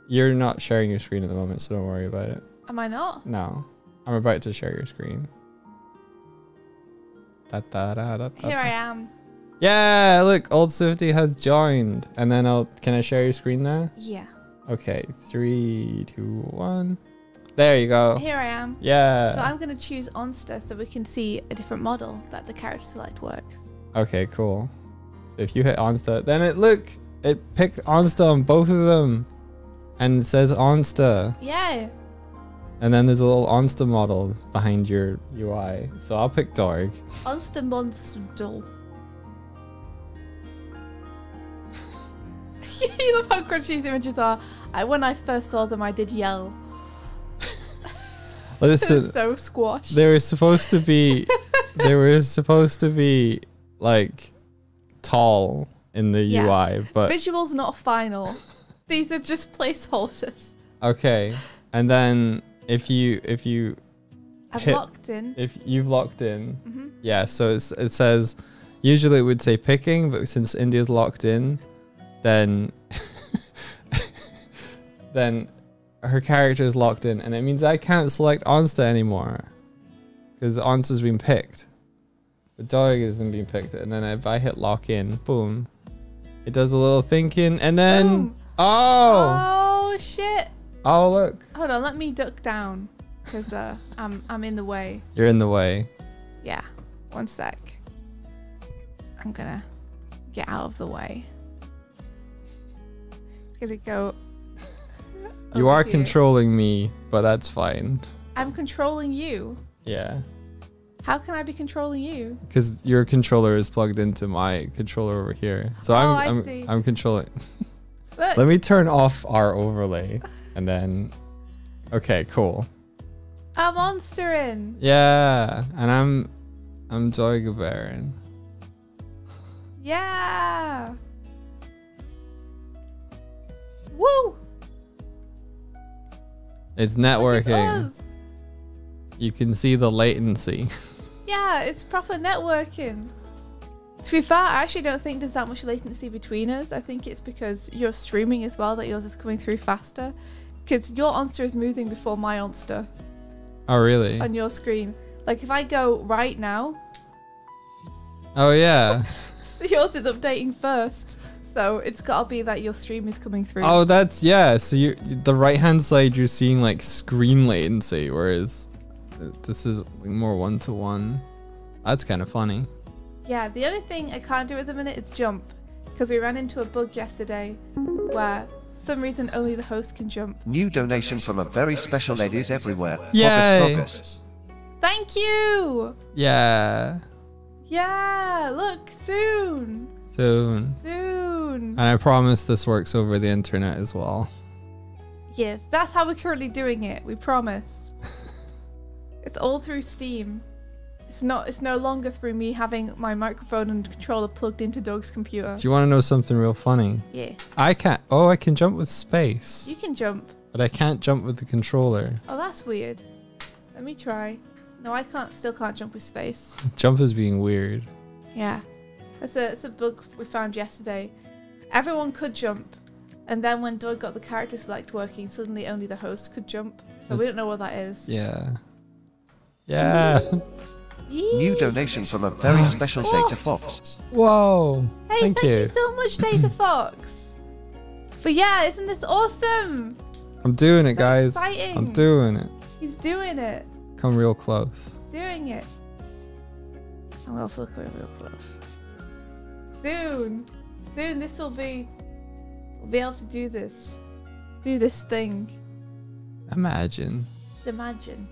You're not sharing your screen at the moment, so don't worry about it. Am I not? No, I'm about to share your screen. Da, da, da, Here. I am. Yeah, look, old Swifty has joined. And then I'll can I share your screen now? Yeah. Okay, three, two, one. There you go. Here I am. Yeah. So I'm going to choose Onster so we can see a different model that the character select works. Okay, cool. So if you hit Onster, then it look it picked Onster on both of them, and it says Onster. Yeah. And then there's a little Onsta model behind your UI. So I'll pick Dorg. Onster Monsdal. you love how crunchy these images are. I, when I first saw them, I did yell. They're Listen, so squashed. they were supposed to be they were supposed to be like tall in the Yeah. UI, but Visuals not final. These are just placeholders. okay. And then if you if you I've hit locked in. if you've locked in, hmm yeah. So it's, it says usually it would say picking, but since India's locked in, then then her character is locked in, and it means I can't select Onsta anymore because Onsta's been picked. But Doig isn't being picked, and then if I hit lock in, boom, it does a little thinking, and then Boom. oh, Oh shit! Oh look, Hold on, let me duck down because uh, I'm I'm in the way. you're in the way. Yeah, one sec. I'm gonna get out of the way. Gonna go. You are here. controlling me, but that's fine. I'm controlling you. Yeah. How can I be controlling you? Because your controller is plugged into my controller over here. So I'm Oh, I I'm, see. I'm controlling. Look, Let me turn off our overlay and then Okay, cool. A monster in. Yeah. And I'm I'm Joy Baron. Yeah. Woo! It's networking. You can see the latency. Yeah, it's proper networking. To be fair, I actually don't think there's that much latency between us. I think it's because you're streaming as well that yours is coming through faster. Because your Onster is moving before my Onster Oh really? on your screen. Like if I go right now, Oh yeah. yours is updating first. So it's gotta be that your stream is coming through. Oh that's yeah. So you the right hand side you're seeing like screen latency, whereas this is more one to one. That's kind of funny. Yeah, the only thing I can't do at the minute is jump. Because we ran into a bug yesterday where some reason only the host can jump. New donation from a very special Ed is everywhere. Yay. Pogus Pogus. Thank you! Yeah. Yeah, look, soon. Soon. Soon. And I promise this works over the internet as well. Yes, that's how we're currently doing it. We promise. it's all through Steam. It's not it's no longer through me having my microphone and controller plugged into Doig's computer. Do you want to know something real funny? Yeah. I can't. Oh, I can jump with space, You can jump. but I can't jump with the controller. Oh, that's weird. Let me try. No, I can't still can't jump with space. Jump is being weird. Yeah. It's a it's a bug we found yesterday. Everyone could jump. And then when Doig got the character select working, suddenly only the host could jump. So we don't know what that is. Yeah. Yeah. New donation from a very special Data Fox. Whoa. Hey, Thank thank, you. you. so much, Data Fox. But yeah, isn't this awesome? I'm doing it, So guys. I'm doing it. He's doing it. Come real close. He's doing it. I'm also looking real close. Soon, soon this will be. We'll be able to do this, do this thing. Imagine. Just imagine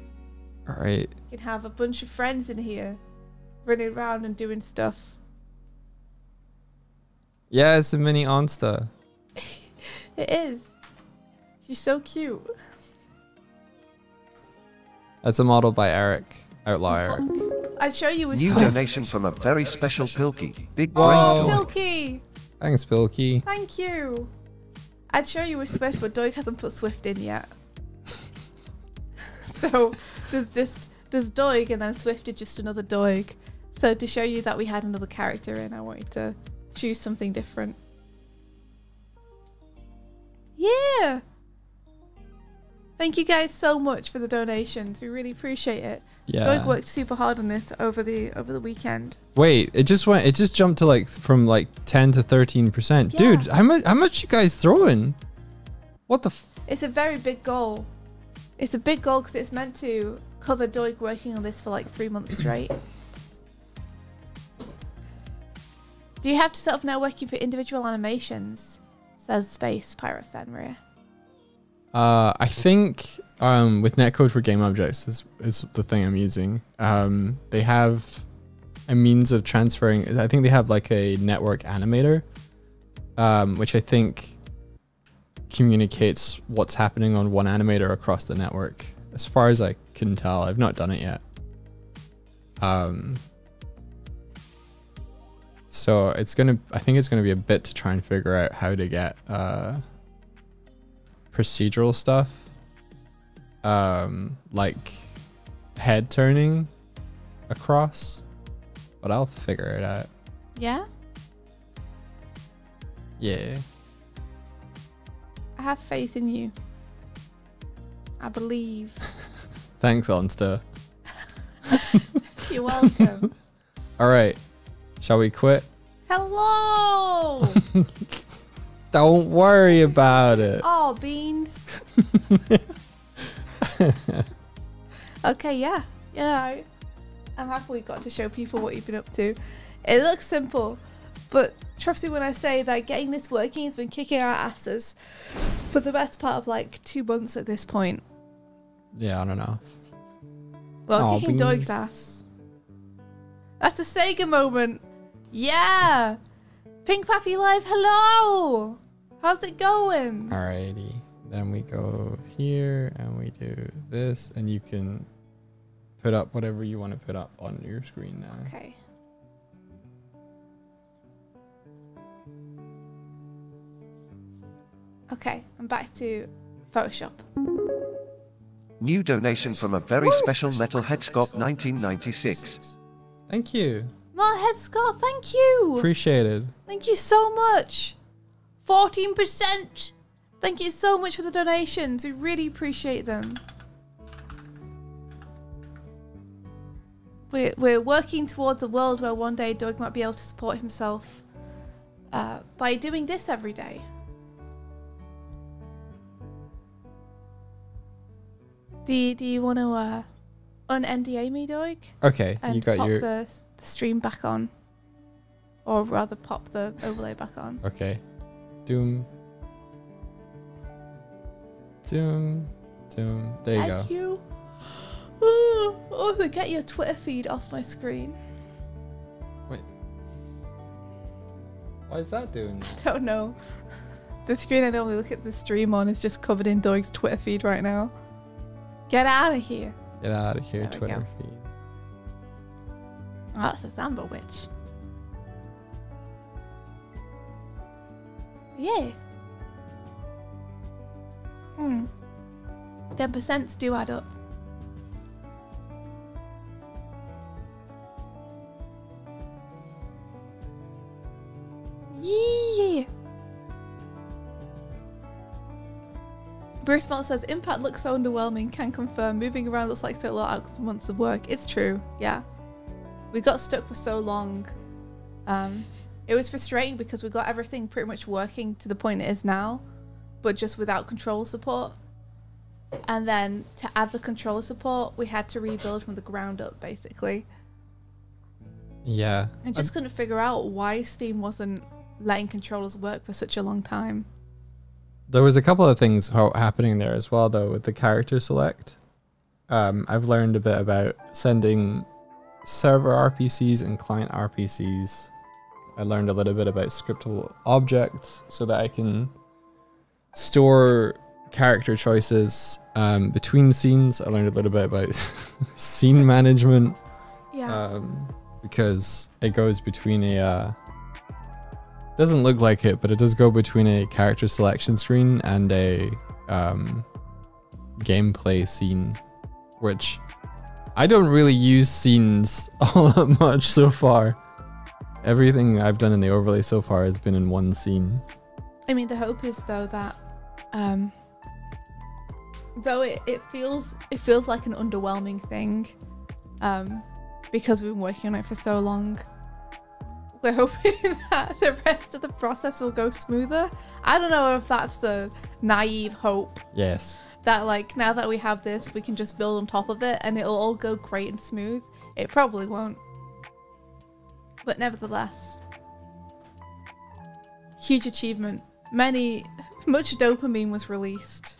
All right. you can have a bunch of friends in here, running around and doing stuff. Yeah, it's a mini Onsta. It is. She's so cute. That's a model by Eric. Outlaw Eric. I'd show you a New Swift. donation from a very special Pilky. Big Whoa. brain dog. Milky. Thanks, Bilky. Thank you. I'd show you a Swift, but Doig hasn't put Swift in yet. so there's just there's Doig and then Swift is just another Doig. So to show you that we had another character in, I wanted to choose something different. Yeah. Thank you guys so much for the donations. We really appreciate it. Yeah. Doig worked super hard on this over the over the weekend. Wait, it just went. It just jumped to like from like ten to thirteen percent. Yeah. Dude, how much? How much you guys throwing? What the? F- It's a very big goal. It's a big goal because it's meant to cover Doig working on this for like three months straight. Do you have to set up networking for individual animations? Says Space Pirate Fenrir. Uh, I think um, with netcode for game objects is, is the thing I'm using. Um, they have a means of transferring. I think they have like a network animator, um, which I think communicates what's happening on one animator across the network. As far as I can tell, I've not done it yet. Um, so it's gonna. I think it's gonna be a bit to try and figure out how to get. Uh, procedural stuff um like head turning across, but I'll figure it out. Yeah, Yeah. I have faith in you. I believe. Thanks, Onster. You're welcome. All right. Shall we quit? Hello. Don't worry about it. oh, beans. okay, yeah, yeah. I'm happy we got to show people what you've been up to. It looks simple, but trust me when I say that getting this working has been kicking our asses for the best part of like two months at this point. Yeah, I don't know. Well, Aw, kicking. Doig's ass. That's a Sega moment. Yeah. Pink Pappy Live, hello. How's it going? Alrighty. Then we go here and we do this, and you can put up whatever you want to put up on your screen now. Okay. Okay, I'm back to Photoshop. New donation from a very special Metalhead Scott 1996. Thank you. Metalhead Scott, thank you. Appreciated. Thank you so much. 14%. Thank you so much for the donations. We really appreciate them. We're, we're working towards a world where one day Doig might be able to support himself uh, by doing this every day. Do you, do you want to uh, un-NDA me, Doig? Okay, And you got pop your. the, the stream back on. Or rather, pop the overlay back on. Okay. Doom. Doom. Doom. There you go. Thank go. you. Also, get your Twitter feed off my screen. Wait, why is that doing that? I don't know. The screen I normally look at the stream on is just covered in Doig's Twitter feed right now. Get out of here. Get out of here, There we. Twitter feed. Oh, that's a Zamba witch. Yeah. Hmm. Ten percents do add up. Yeah. Bruce says impact looks so underwhelming. Can confirm. Moving around looks like so little outcome for months of work. It's true. Yeah we got stuck for so long. Um, it was frustrating because we got everything pretty much working to the point it is now, but just without controller support. And then to add the controller support, we had to rebuild from the ground up, basically. Yeah. I just couldn't figure out why Steam wasn't letting controllers work for such a long time. There was a couple of things happening there as well, though, with the character select. Um, I've learned a bit about sending server RPCs and client RPCs. I learned a little bit about scriptable objects so that I can store character choices um, between scenes. I learned a little bit about scene management Yeah. um, because it goes between a uh, doesn't look like it, but it does go between a character selection screen and a um, gameplay scene, which I don't really use scenes all that much so far. Everything I've done in the overlay so far has been in one scene. I mean, the hope is though that, um, though it, it feels it feels like an underwhelming thing, um, because we've been working on it for so long. We're hoping that the rest of the process will go smoother. I don't know if that's the naive hope Yes. that like now that we have this, we can just build on top of it and it'll all go great and smooth. It probably won't, but nevertheless, huge achievement. Many, much dopamine was released.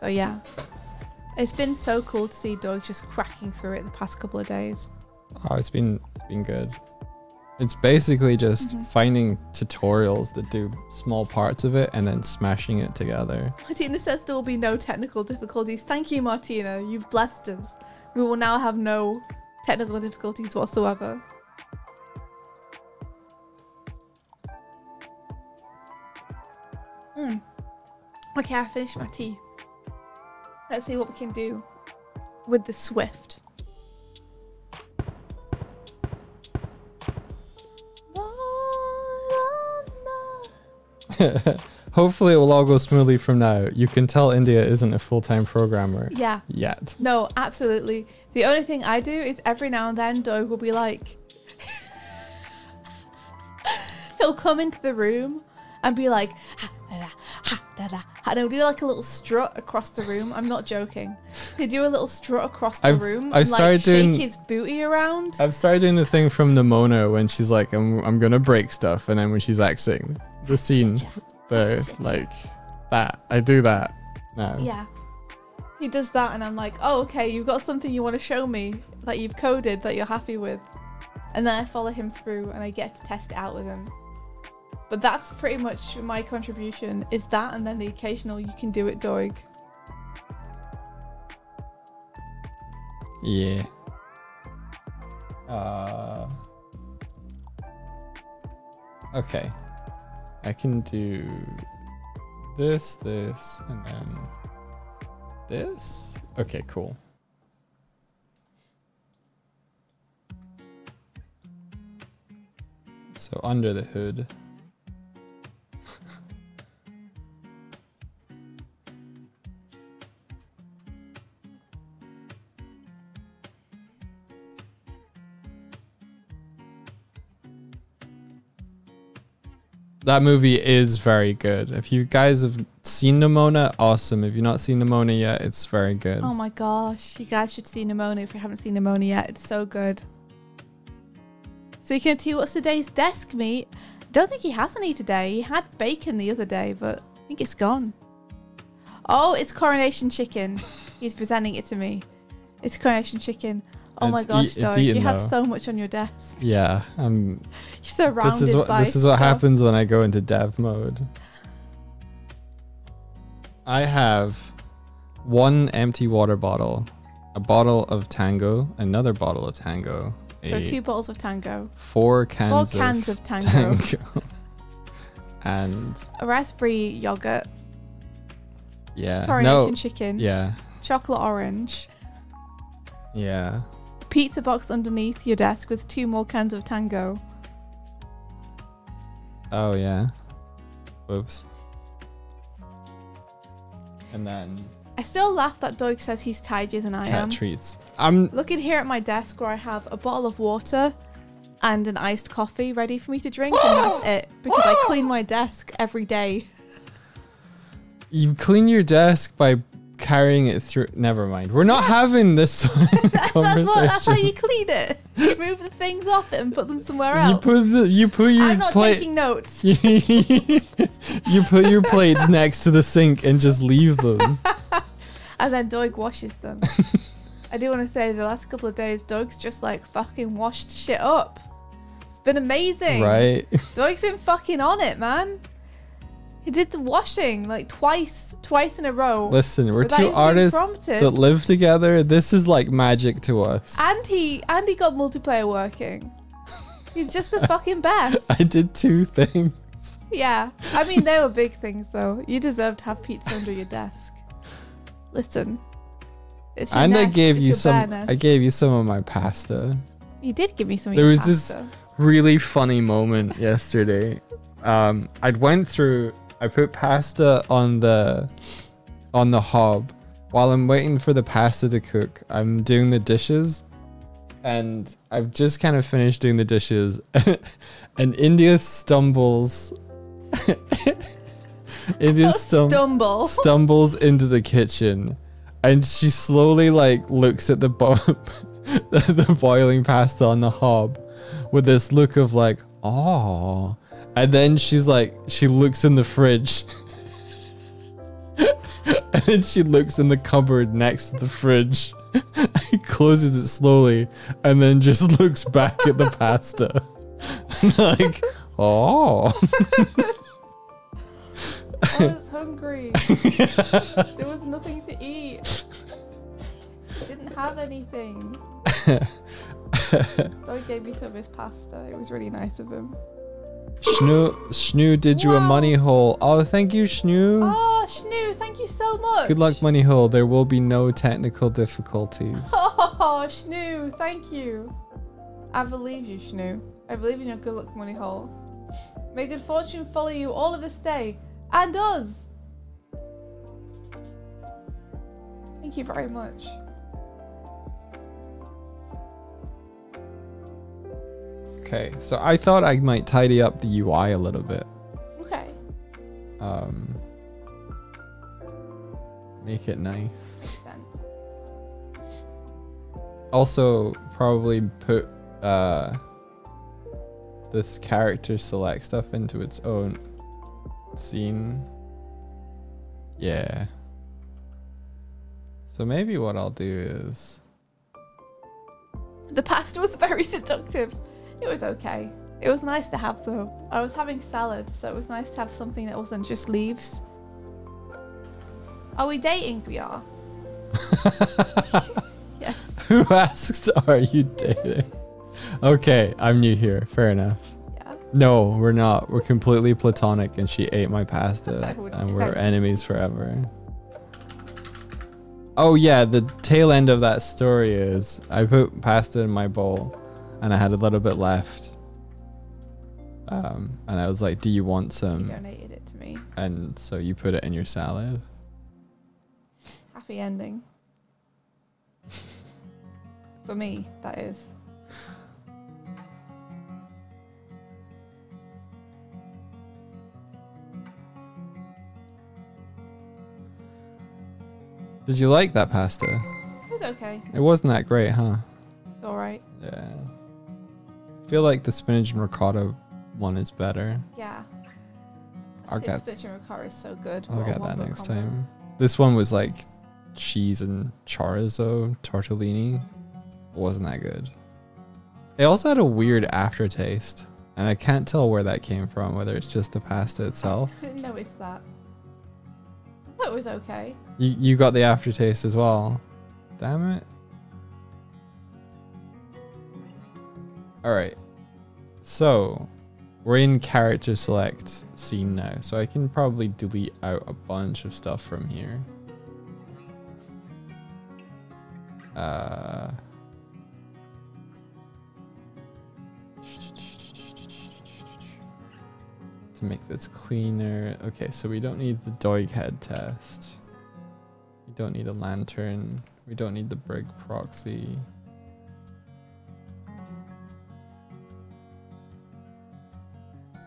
So yeah, it's been so cool to see Doig just cracking through it the past couple of days. Oh, it's been it's been good. It's basically just Mhm. finding tutorials that do small parts of it and then smashing it together. Martina says there will be no technical difficulties. Thank you, Martina. You've blessed us. We will now have no technical difficulties whatsoever. Hmm. Okay, I finished my tea. Let's see what we can do with the Swift. Hopefully, it will all go smoothly from now. You can tell India isn't a full time programmer Yeah. yet. No, absolutely. The only thing I do is every now and then Doig will be like, he'll come into the room and be like, ha, da, da, ha, da, da, and he'll do like a little strut across the room. I'm not joking. He'll do a little strut across the I've- room I like started shake doing- his booty around. I've started doing the thing from Nimona when she's like, I'm, I'm gonna break stuff, and then when she's acting the scene, the like that, I do that now. Yeah. He does that, and I'm like, oh, okay, you've got something you want to show me that you've coded that you're happy with. And then I follow him through and I get to test it out with him. But that's pretty much my contribution is that, and then the occasional you can do it, dog. Yeah. Uh. Okay. I can do this, this, and then this. Okay, cool. So under the hood. That movie is very good. If you guys have seen Nimona, awesome. If you've not seen Nimona yet, it's very good. Oh my gosh, you guys should see Nimona if you haven't seen Nimona yet. It's so good. So you can tell you what's today's desk meat. Don't think he has any today. He had bacon the other day, but I think it's gone. Oh, it's coronation chicken. He's presenting it to me. It's coronation chicken. Oh my gosh, it's Doig, you have though. so much on your desk. Yeah, um, You're surrounded this is what by this is what stuff. happens when I go into dev mode. I have one empty water bottle, a bottle of Tango, another bottle of Tango, So two bottles of tango, four cans, four cans of, of tango, Tango, and a raspberry yogurt, yeah, coronation no, chicken, yeah, chocolate orange, yeah. Pizza box underneath your desk with two more cans of tango. Oh yeah. Whoops. And then I still laugh that Doig says he's tidier than I cat am. treats. I'm Looking here at my desk where I have a bottle of water and an iced coffee ready for me to drink, and that's it because I clean my desk every day. you clean your desk by carrying it through. Never mind. We're not having this That's, conversation. that's, what, that's how you clean it. You move the things off it and put them somewhere else. You put the you put your I'm not taking notes. you put your plates next to the sink and just leave them. And then Doig washes them. I do want to say the last couple of days, Doig's just like fucking washed shit up. It's been amazing. right? Doig's been fucking on it, man. He did the washing like twice, twice in a row. Listen, we're two artists that live together. This is like magic to us. And he and he got multiplayer working. He's just the fucking best. I did two things. Yeah. I mean they were big things though. You deserve to have pizza under your desk. Listen. It's your And I gave it's you some. I gave you some of my pasta. You did give me some of There was this- really funny moment yesterday. Um, I went through. I put pasta on the on the hob while I'm waiting for the pasta to cook. I'm doing the dishes, and I've just kind of finished doing the dishes, and India stumbles. India stum- Stumble. stumbles into the kitchen, and she slowly like looks at the bo- the boiling pasta on the hob with this look of like, oh. And then she's like, she looks in the fridge. and then she looks in the cupboard next to the fridge. closes it slowly and then just looks back at the pasta. like, oh. I was hungry. there was nothing to eat. Didn't have anything. Doig gave me some of his pasta. It was really nice of him. Schnoo, Schnoo did you a money hole. Oh, thank you, Schnoo. Oh, ah, Oh, Shnu, thank you so much. Good luck, Money Hole. There will be no technical difficulties. Oh, Shnu, thank you. I believe you, Shnu. I believe in your good luck money hole. May good fortune follow you all of this day and us. Thank you very much. Okay, so I thought I might tidy up the UI a little bit. Okay. Um, make it nice. Makes sense. Also, probably put uh, this character select stuff into its own scene. Yeah. So maybe what I'll do is The pasta was very seductive. It was okay. It was nice to have though. I was having salad, so it was nice to have something that wasn't just leaves. Are we dating? We are. yes. Who asked, are you dating? Okay, I'm new here. Fair enough. Yeah. No, we're not. We're completely platonic, and she ate my pasta, and we're enemies forever. Oh yeah, the tail end of that story is I put pasta in my bowl, and I had a little bit left. Um, and I was like, "Do you want You some?" donated it to me. And so you put it in your salad. Happy ending. For me, that is. Did you like that pasta? It was okay. It wasn't that great, huh? It's alright. Yeah. I feel like the spinach and ricotta one is better. Yeah. I'll get- spinach and ricotta is so good. I'll get that next combo. time. This one was like cheese and chorizo tortellini. It wasn't that good. It also had a weird aftertaste, and I can't tell where that came from. Whether it's just the pasta itself. I didn't notice that. I thought it was okay. You you got the aftertaste as well. Damn it. All right. So, we're in character select scene now. So I can probably delete out a bunch of stuff from here. Uh to make this cleaner. Okay, so we don't need the Doig head test. We don't need a lantern. We don't need the Brig proxy.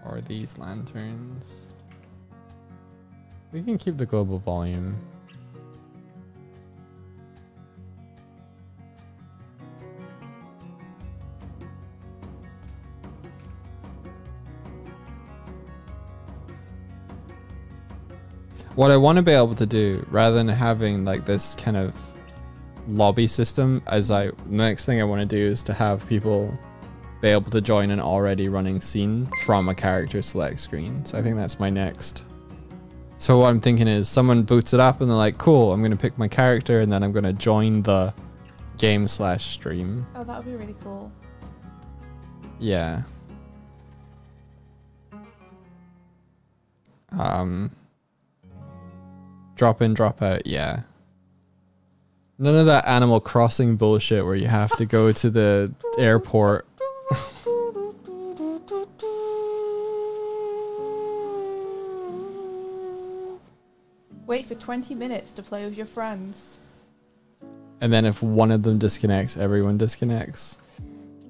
Or these lanterns. We can keep the global volume. what I want to be able to do, rather than having like this kind of lobby system, as I the next thing I want to do is to have people be able to join an already running scene from a character select screen. So I think that's my next. So what I'm thinking is someone boots it up and they're like, cool, I'm gonna pick my character and then I'm gonna join the game slash stream. Oh, that would be really cool. Yeah. Um drop in, drop out, yeah. None of that Animal Crossing bullshit where you have to go to the airport. Wait for 20 minutes to play with your friends. And then if one of them disconnects, everyone disconnects.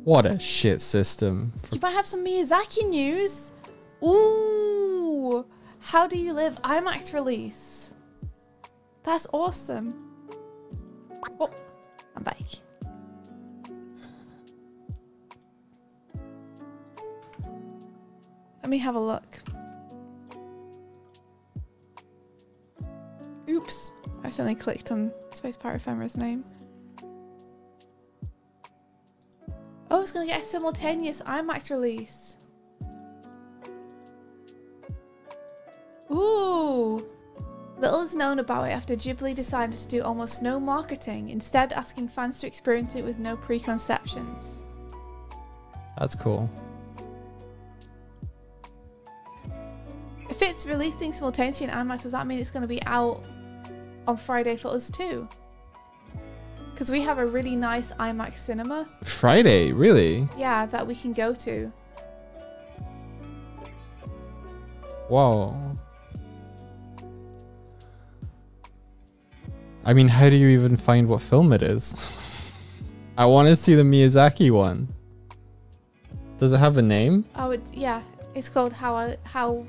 What a shit system. You might have some Miyazaki news. Ooh, How Do You Live IMAX release. That's awesome. Oh, I'm back. Let me have a look. Oops, I suddenly clicked on Space Pirate Fenrir's name. Oh, it's gonna get a simultaneous IMAX release. Ooh! Little is known about it after Ghibli decided to do almost no marketing, instead asking fans to experience it with no preconceptions. That's cool. If it's releasing simultaneously in IMAX, does that mean it's going to be out on Friday for us too? Because we have a really nice IMAX cinema, Friday, really? yeah, that we can go to. Wow. I mean, how do you even find what film it is? I want to see the Miyazaki one. Does it have a name? Oh, it, yeah, it's called How I How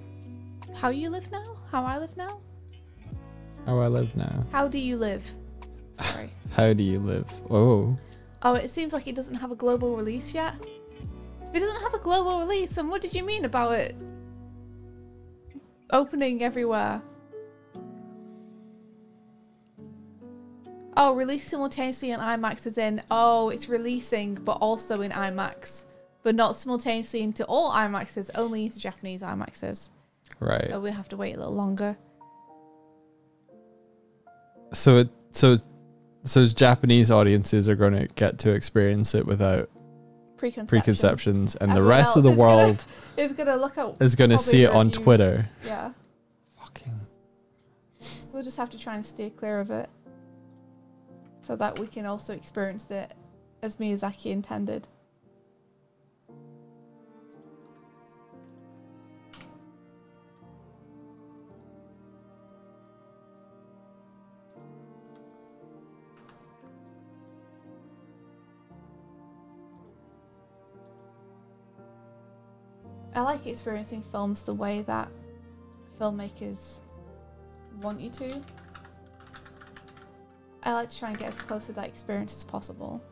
How You Live Now. How I Live Now. How I Live Now. How do you live? Sorry. How do you live? Oh. Oh, it seems like it doesn't have a global release yet. If it doesn't have a global release, then what did you mean about it opening everywhere? Oh, release simultaneously in IMAX is in. Oh, it's releasing, but also in IMAX, but not simultaneously into all IMAXs, only into Japanese IMAXs. Right. So we have to wait a little longer. So it so so Japanese audiences are going to get to experience it without Preconceptions. preconceptions, and the rest of the is gonna- world Is gonna look at. is going to see it on reviews. Twitter. Yeah. Fucking. We'll just have to try and stay clear of it so that we can also experience it as Miyazaki intended. I like experiencing films the way that filmmakers want you to. I like to try and get as close to that experience as possible.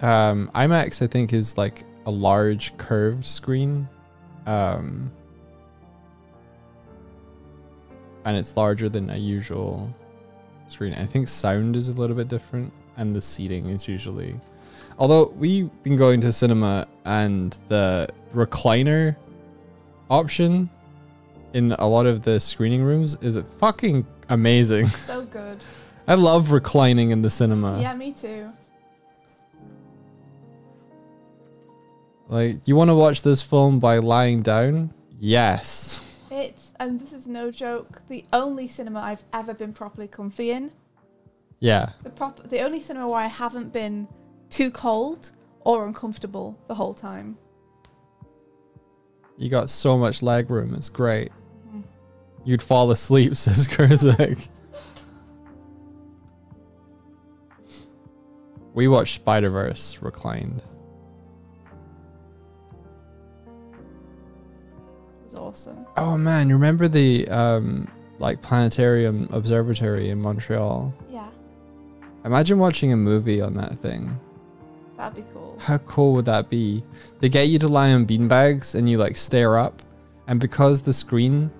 Um, IMAX, I think, is like a large curved screen. Um, and it's larger than a usual screen. I think sound is a little bit different, and the seating is usually. Although we've been going to cinema, and the recliner option in a lot of the screening rooms is fucking amazing. So good. I love reclining in the cinema. yeah, me too. Like, you want to watch this film by lying down? Yes. And this is no joke. The only cinema I've ever been properly comfy in. Yeah. The prop the only cinema where I haven't been too cold or uncomfortable the whole time. You got so much leg room. It's great. Mhm. You'd fall asleep, says Kurzak. we watched Spider Verse reclined. Was awesome. Oh man, you remember the um like planetarium observatory in Montreal? Yeah, Imagine watching a movie on that thing. that'd be cool. How cool would that be? They get you to lie on beanbags and you like stare up, and because the screen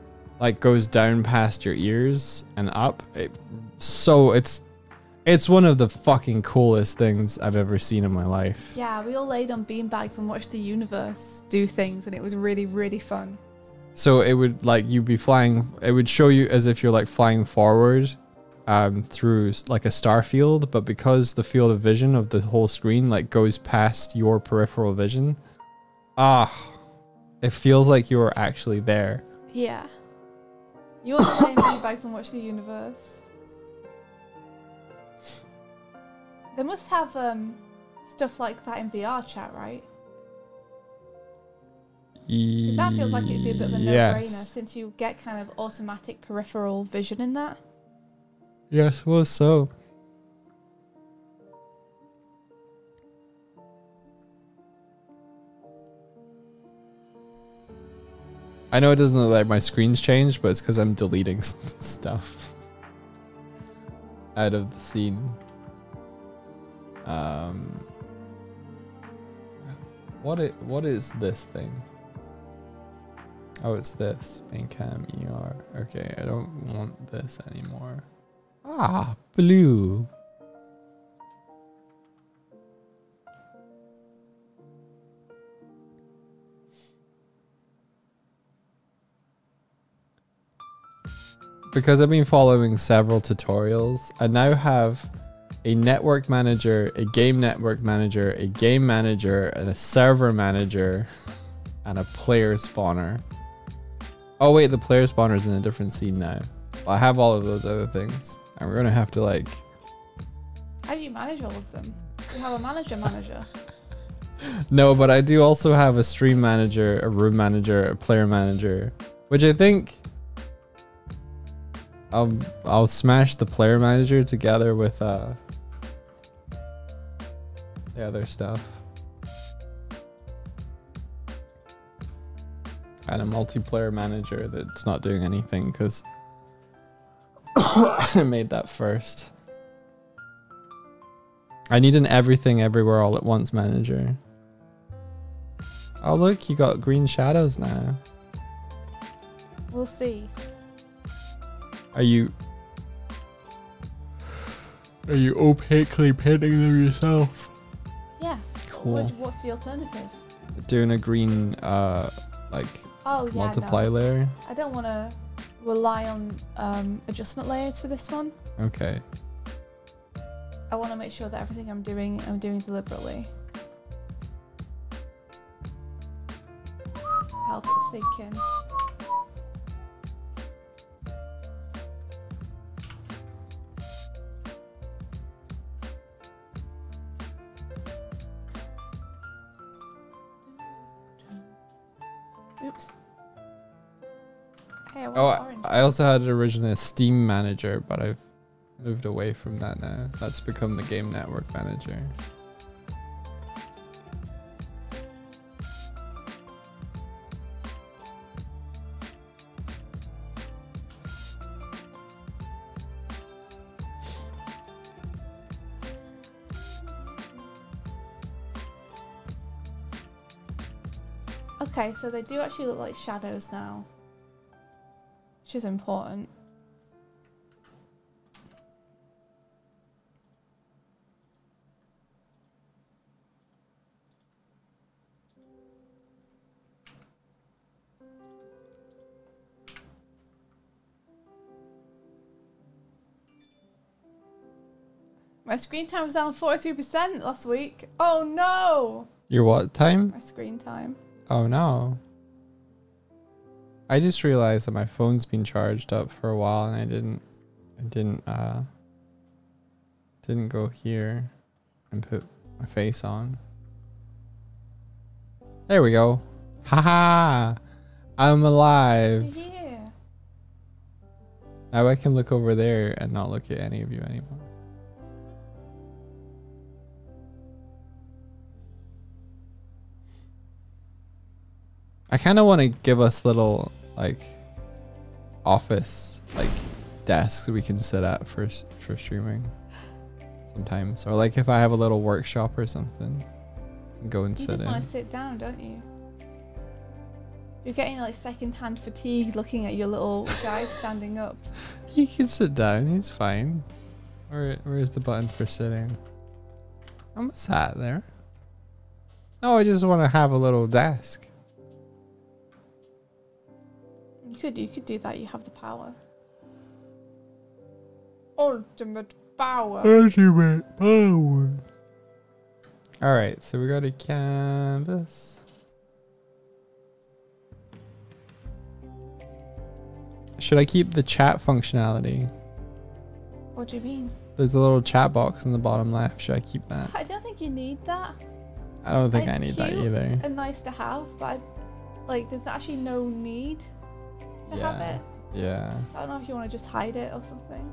like goes down past your ears and up, it, so it's it's one of the fucking coolest things I've ever seen in my life. Yeah, we all laid on beanbags and watched the universe do things, and it was really, really fun. So it would like you'd be flying. It would show you as if you're like flying forward um, through like a star field, but because the field of vision of the whole screen like goes past your peripheral vision, ah, it feels like you are actually there. Yeah. You want to lay on beanbags and watch the universe? They must have um, stuff like that in VR chat, right? That feels like it'd be a bit of a no-brainer Yes. since you get kind of automatic peripheral vision in that. Yes, well, so. I know it doesn't look like my screen's changed, but it's because I'm deleting stuff out of the scene. Um, what it what is this thing? Oh, it's this main cam ER. Okay, I don't want this anymore. Ah, blue. because I've been following several tutorials, I now have a network manager, a game network manager, a game manager, and a server manager, and a player spawner. Oh wait, the player spawner is in a different scene now. Well, I have all of those other things, and we're gonna have to like. How do you manage all of them? You have a manager manager. No, but I do also have a stream manager, a room manager, a player manager, which I think I'll I'll smash the player manager together with uh the other stuff. And a multiplayer manager that's not doing anything because I made that first. I need an everything everywhere all at once manager. Oh look, you got green shadows now. We'll see. Are you Are you opaquely painting them yourself? Yeah. Cool. What, what's the alternative? Doing a green uh like Oh yeah. multiply no. layer? I don't want to rely on um, adjustment layers for this one. Okay. I want to make sure that everything I'm doing, I'm doing deliberately. Help it sink in. Want Oh, I, orange. I also had originally a Steam manager, but I've moved away from that now. That's become the game network manager. Okay, so they do actually look like shadows now. Which is important. My screen time was down 43% last week. Oh no! Your what time? My screen time. Oh no. I just realized that my phone's been charged up for a while and I didn't I didn't uh didn't go here and put my face on. There we go. Haha. I'm alive. Yeah. Now I can look over there and not look at any of you anymore. I kind of want to give us little like office like desks we can sit at for for streaming sometimes, or like if I have a little workshop or something, go and You sit just want to sit down, don't you? You're getting like second-hand fatigue looking at your little guy standing up. He can sit down. He's fine. Where where's the button for sitting? I'm sat there. No, I just want to have a little desk. Could, you could do that. You have the power. Ultimate power. Ultimate power. All right, so we got a canvas. Should I keep the chat functionality? What do you mean? There's a little chat box in the bottom left. Should I keep that? I don't think you need that. I don't think I It's need that either. And nice to have, but I, like, there's actually no need to have Yeah. it. Yeah. I don't know if you want to just hide it or something.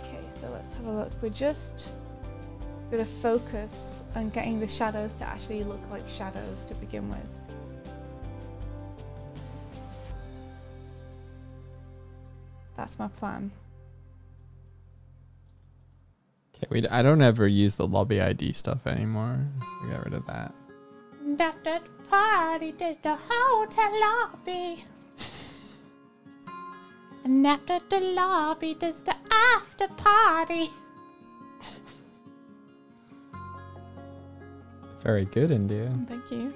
Okay, so let's have a look. We're just going to focus on getting the shadows to actually look like shadows to begin with. That's my plan. Okay, we. I don't ever use the lobby ID stuff anymore, so get rid of that. That that party, there's the hotel lobby. And after the lobby, there's the after party. Very good, India. Thank you.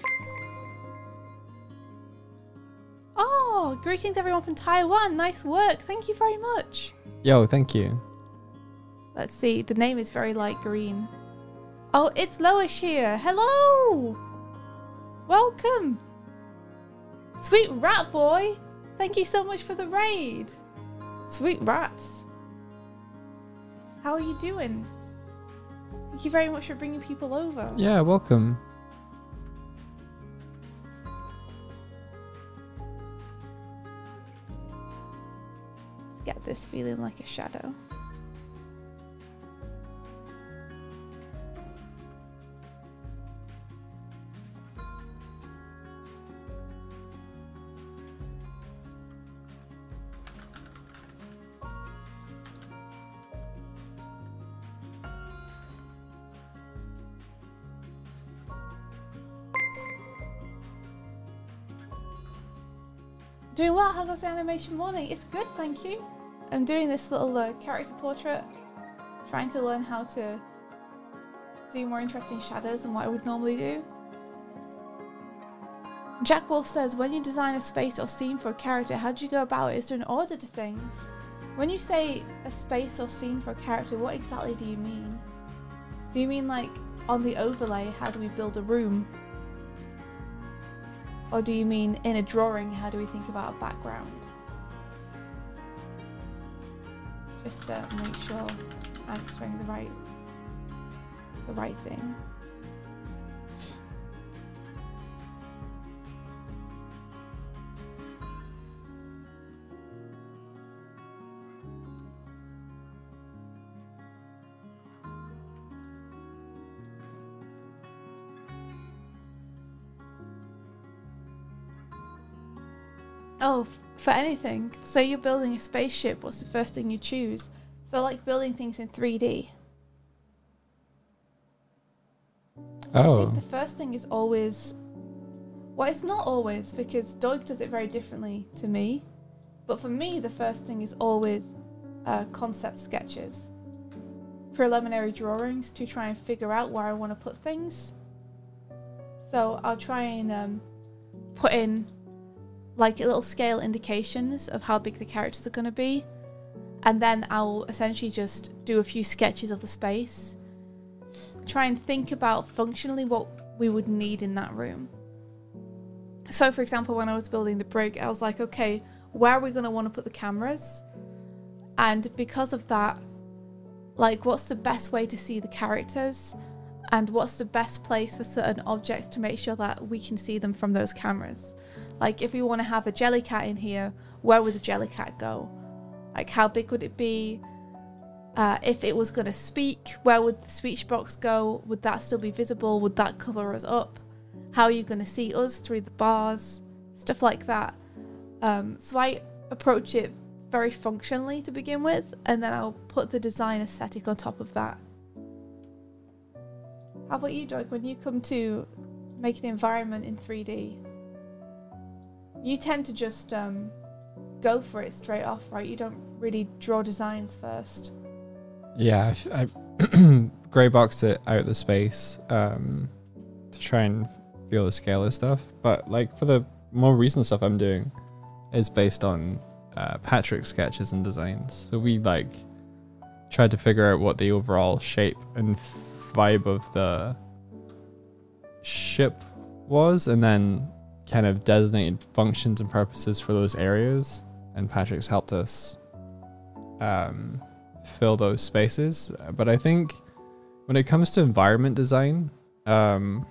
Oh, greetings everyone from Taiwan. Nice work. Thank you very much. Yo, thank you. Let's see. The name is very light green. Oh, it's Loish here. Hello. Welcome. Sweet rat boy. Thank you so much for the raid. Sweet rats. How are you doing? Thank you very much for bringing people over. Yeah, welcome. This feeling like a shadow. Doing well. How goes the animation morning? It's good, thank you. I'm doing this little uh, character portrait, trying to learn how to do more interesting shadows than what I would normally do. Jack Wolf says, when you design a space or scene for a character, how do you go about it? Is there an order to things? When you say a space or scene for a character, what exactly do you mean? Do you mean like on the overlay, how do we build a room? Or do you mean in a drawing, how do we think about a background? Just to make sure I'm answering the right the right thing. Oh, for anything. So you're building a spaceship. What's the first thing you choose? So I like building things in 3D. Oh, think the first thing is always. Well, it's not always because Doig does it very differently to me. But for me, the first thing is always uh, concept sketches, preliminary drawings to try and figure out where I want to put things. So I'll try and um, put in like little scale indications of how big the characters are going to be. And then I'll essentially just do a few sketches of the space. Try and think about functionally what we would need in that room. So, for example, when I was building the brig, I was like, okay, where are we going to want to put the cameras? And because of that, like, what's the best way to see the characters? And what's the best place for certain objects to make sure that we can see them from those cameras? Like, if we want to have a jellycat in here, where would the jellycat go? Like, how big would it be? Uh, if it was going to speak, where would the speech box go? Would that still be visible? Would that cover us up? How are you going to see us through the bars? Stuff like that. Um, so I approach it very functionally to begin with, and then I'll put the design aesthetic on top of that. How about you, Doig? When you come to make an environment in 3D, you tend to just um, go for it straight off, right? You don't really draw designs first. yeah. I, I grey boxed it out the space um, to try and feel the scale of stuff. But like for the more recent stuff I'm doing, is based on uh, Patrick's sketches and designs. So we like tried to figure out what the overall shape and vibe of the ship was, and then kind of designated functions and purposes for those areas. And Patrick's helped us um, fill those spaces. But I think when it comes to environment design, um,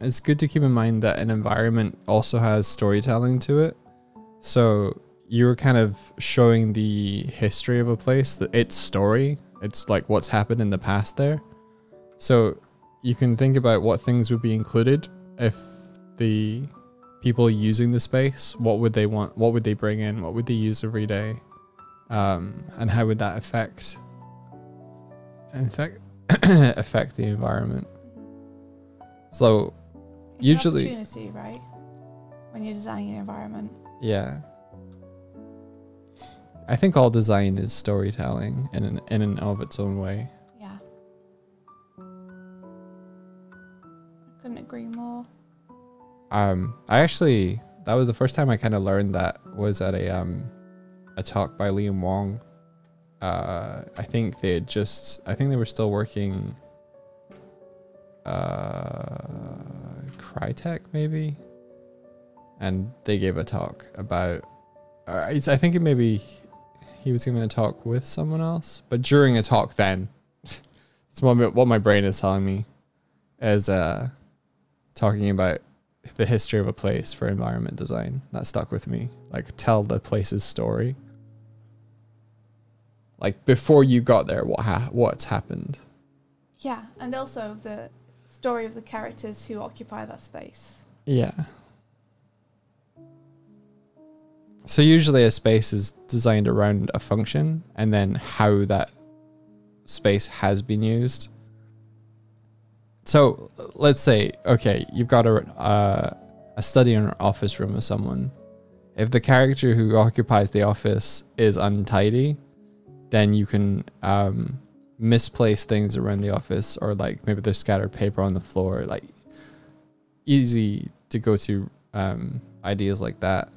it's good to keep in mind that an environment also has storytelling to it. So you're kind of showing the history of a place, the, its story. It's like what's happened in the past there. So you can think about what things would be included if the people using the space, what would they want? What would they bring in? What would they use every day? Um, and how would that affect affect affect the environment? So It's Usually- opportunity, right? When you're designing an environment. yeah, I think all design is storytelling in an, in and of its own way. Yeah. I Couldn't agree more. Um, I actually that was the first time I kind of learned that was at a um a talk by Liam Wong. Uh, I think they had just I think they were still working. Uh, Crytek maybe, and they gave a talk about. Uh, I think it maybe he was giving a talk with someone else, but during a talk then, it's what my, what my brain is telling me, is uh, talking about the history of a place for environment design. That stuck with me. Like tell the place's story. Like before you got there, what ha- what's happened? Yeah, and also the story of the characters who occupy that space. Yeah. So usually a space is designed around a function and then how that space has been used. So let's say, okay, you've got a uh, a study in an office room of someone. If the character who occupies the office is untidy, then you can um, misplace things around the office, or like maybe there's scattered paper on the floor. Like easy to go to um, ideas like that.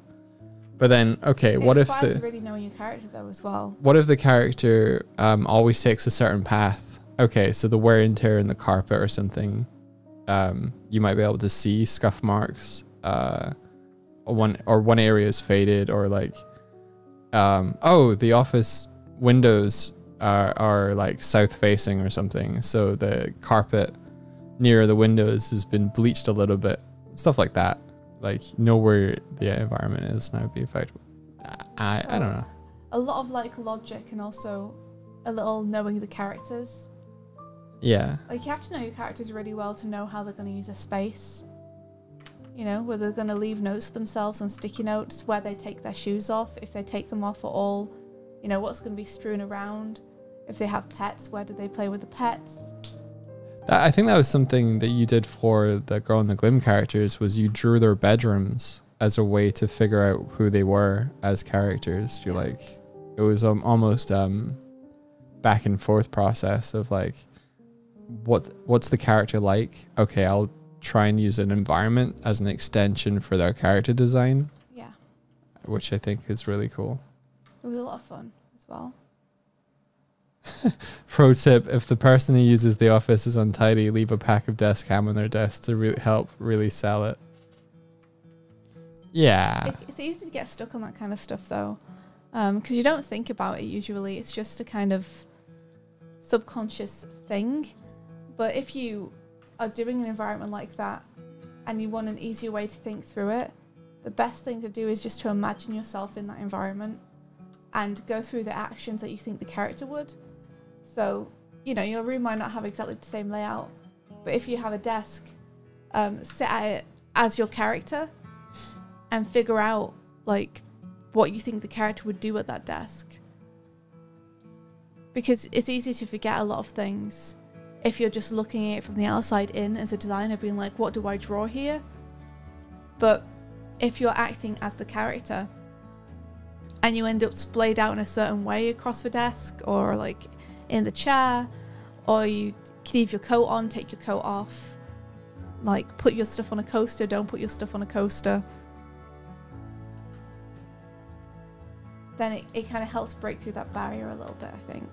But then, okay, what if the really knowing your character though as well? what if the character um, always takes a certain path? Okay, so the wear and tear in the carpet or something, um, you might be able to see scuff marks. Uh, one or one area is faded, or like, um, oh, the office windows are are like south facing or something, so the carpet near the windows has been bleached a little bit. Stuff like that. Like know where the environment is, and that would be affected. I I don't know. A lot of like logic and also a little knowing the characters. Yeah. Like you have to know your characters really well to know how they're going to use a space. You know, whether they're going to leave notes for themselves on sticky notes, where they take their shoes off, if they take them off at all, you know, what's going to be strewn around. If they have pets, where do they play with the pets? I think that was something that you did for the Girl and the Glim characters was you drew their bedrooms as a way to figure out who they were as characters. You're like it was um, almost um back and forth process of like what what's the character like? Okay, I'll try and use an environment as an extension for their character design, Yeah, which I think is really cool. it was a lot of fun as well. Pro tip: If the person who uses the office is untidy, leave a pack of desk ham on their desk to really help really sell it. Yeah, It, it's easy to get stuck on that kind of stuff though, um, because you don't think about it usually. It's just a kind of subconscious thing. But if you are doing an environment like that and you want an easier way to think through it, the best thing to do is just to imagine yourself in that environment and go through the actions that you think the character would. So, you know, your room might not have exactly the same layout, but if you have a desk, um, sit at it as your character and figure out like what you think the character would do at that desk. Because it's easy to forget a lot of things if you're just looking at it from the outside in as a designer, being like, what do I draw here? But if you're acting as the character and you end up splayed out in a certain way across the desk or like in the chair, or you leave your coat on, take your coat off, like put your stuff on a coaster, don't put your stuff on a coaster. Then it, it kind of helps break through that barrier a little bit, I think.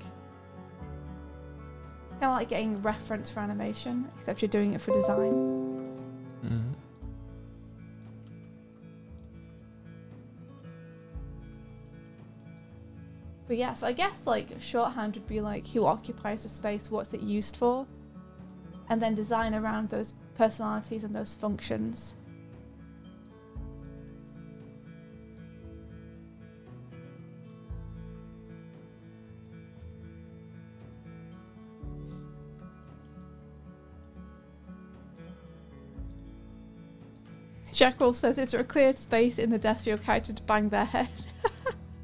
Kind of like getting reference for animation, except you're doing it for design. Mm. But yeah, so I guess like shorthand would be like who occupies the space, what's it used for, and then design around those personalities and those functions. Jack Wolf says, Is there a clear space in the desk for your character to bang their head?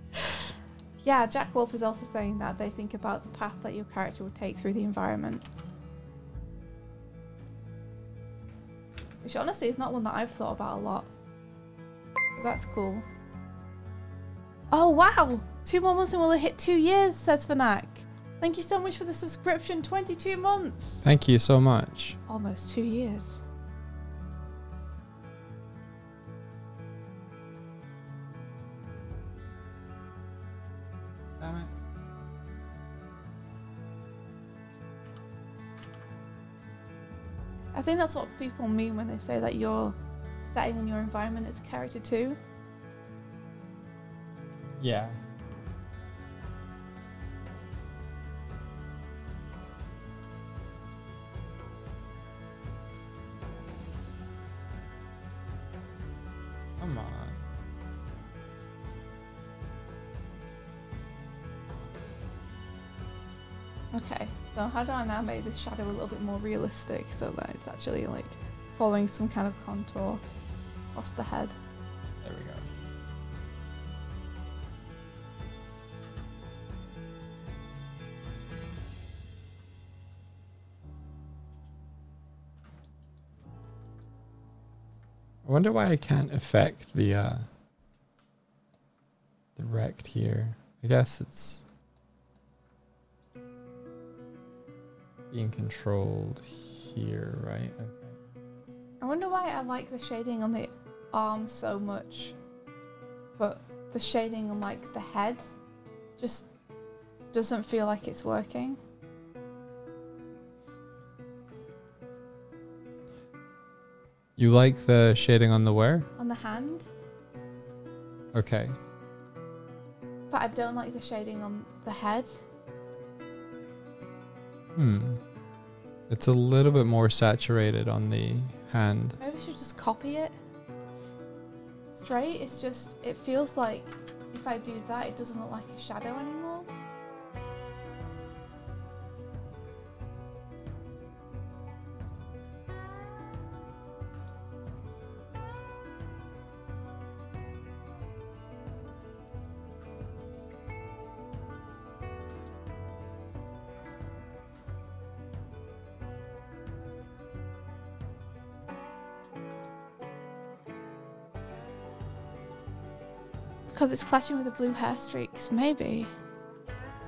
yeah, Jack Wolf is also saying that they think about the path that your character would take through the environment. Which honestly is not one that I've thought about a lot. So that's cool. Oh wow! Two more months and we'll hit two years, says Fanak. Thank you so much for the subscription. 22 months. Thank you so much. Almost two years. Think that's what people mean when they say that your setting in your environment is a character too. Yeah. Come on. Okay, so how do I now make this shadow a little bit more realistic so that it's actually like following some kind of contour across the head? There we go. I wonder why I can't affect the uh the rect here. I guess it's being controlled here, right? Okay. I wonder why I like the shading on the arm so much, but the shading on like the head just doesn't feel like it's working. You like the shading on the where? On the hand, Okay. but I don't like the shading on the head. Hmm. It's a little bit more saturated on the hand. Maybe I should just copy it. Straight, it's just, it feels like if I do that, it doesn't look like a shadow anymore. Because it's clashing with the blue hair streaks, maybe.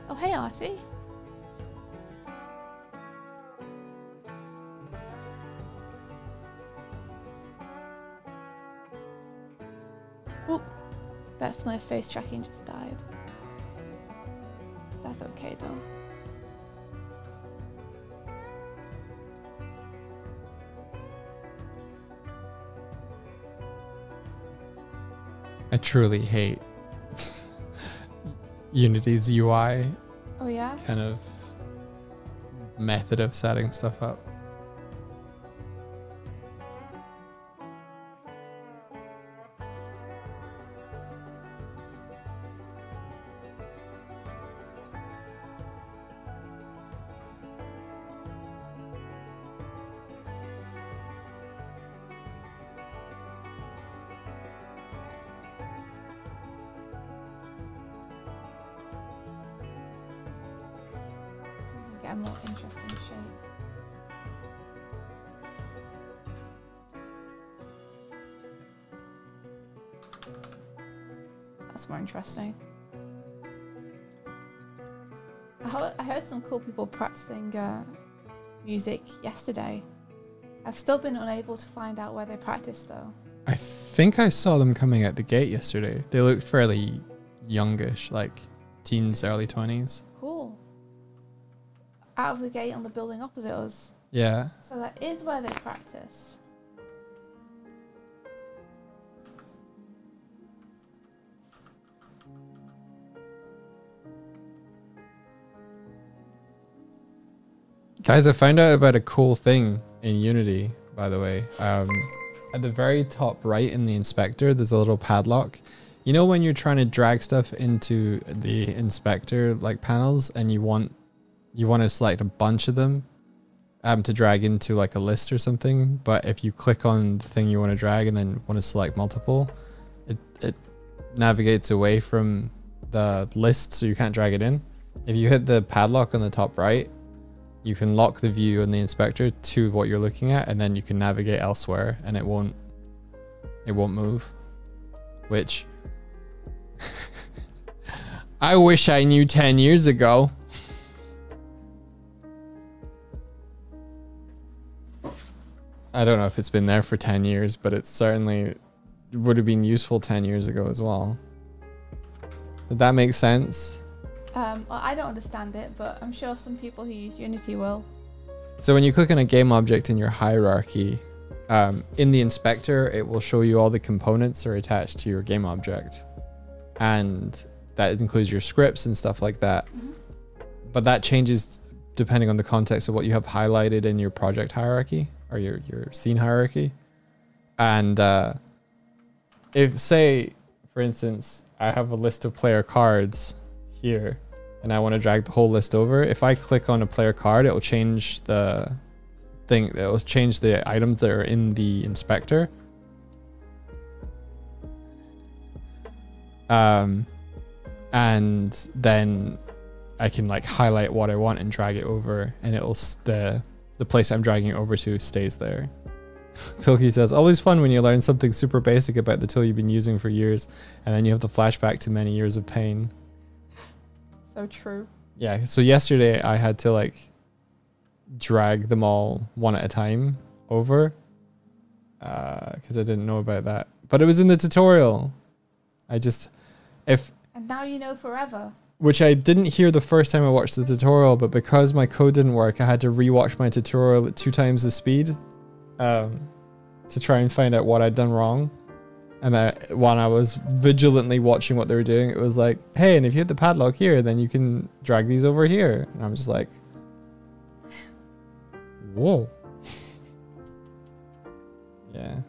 Oh, hey, Artie. Oh, That's my face tracking just died. That's okay, though. I truly hate Unity's UI Oh, yeah? kind of method of setting stuff up. Uh, music yesterday. I've still been unable to find out where they practice though. I think I saw them coming out the gate yesterday. They looked fairly youngish, like teens, early 20s. Cool. Out of the gate on the building opposite us. Yeah. So that is where they practice. Guys, I found out about a cool thing in Unity, by the way. Um, at the very top right in the inspector, there's a little padlock. You know when you're trying to drag stuff into the inspector like panels and you want you want to select a bunch of them um, to drag into like a list or something, but if you click on the thing you want to drag and then want to select multiple, it, it navigates away from the list so you can't drag it in. If you hit the padlock on the top right, you can lock the view in the inspector to what you're looking at and then you can navigate elsewhere and it won't it won't move which I wish I knew 10 years ago. I don't know if it's been there for 10 years, but it certainly would have been useful 10 years ago as well. Did that make sense? Um, well, I don't understand it, but I'm sure some people who use Unity will. So when you click on a game object in your hierarchy, um, in the inspector, it will show you all the components that are attached to your game object. And that includes your scripts and stuff like that. But that changes depending on the context of what you have highlighted in your project hierarchy or your, your scene hierarchy. And uh, if, say, for instance, I have a list of player cards here and I want to drag the whole list over, if I click on a player card, it will change the thing, it will change the items that are in the inspector. Um, and then I can like highlight what I want and drag it over, and it'll the the place I'm dragging it over to stays there. Pilkey says, always fun when you learn something super basic about the tool you've been using for years, and then you have the flashback to many years of pain. So true. Yeah, so yesterday I had to like drag them all one at a time over because I didn't know about that. But it was in the tutorial. I just, if, And now you know forever. which I didn't hear the first time I watched the tutorial, but because my code didn't work, I had to rewatch my tutorial at two times the speed um, to try and find out what I'd done wrong. And that when I was vigilantly watching what they were doing, it was like, hey, and if you hit the padlock here, then you can drag these over here. And I'm just like, whoa. yeah.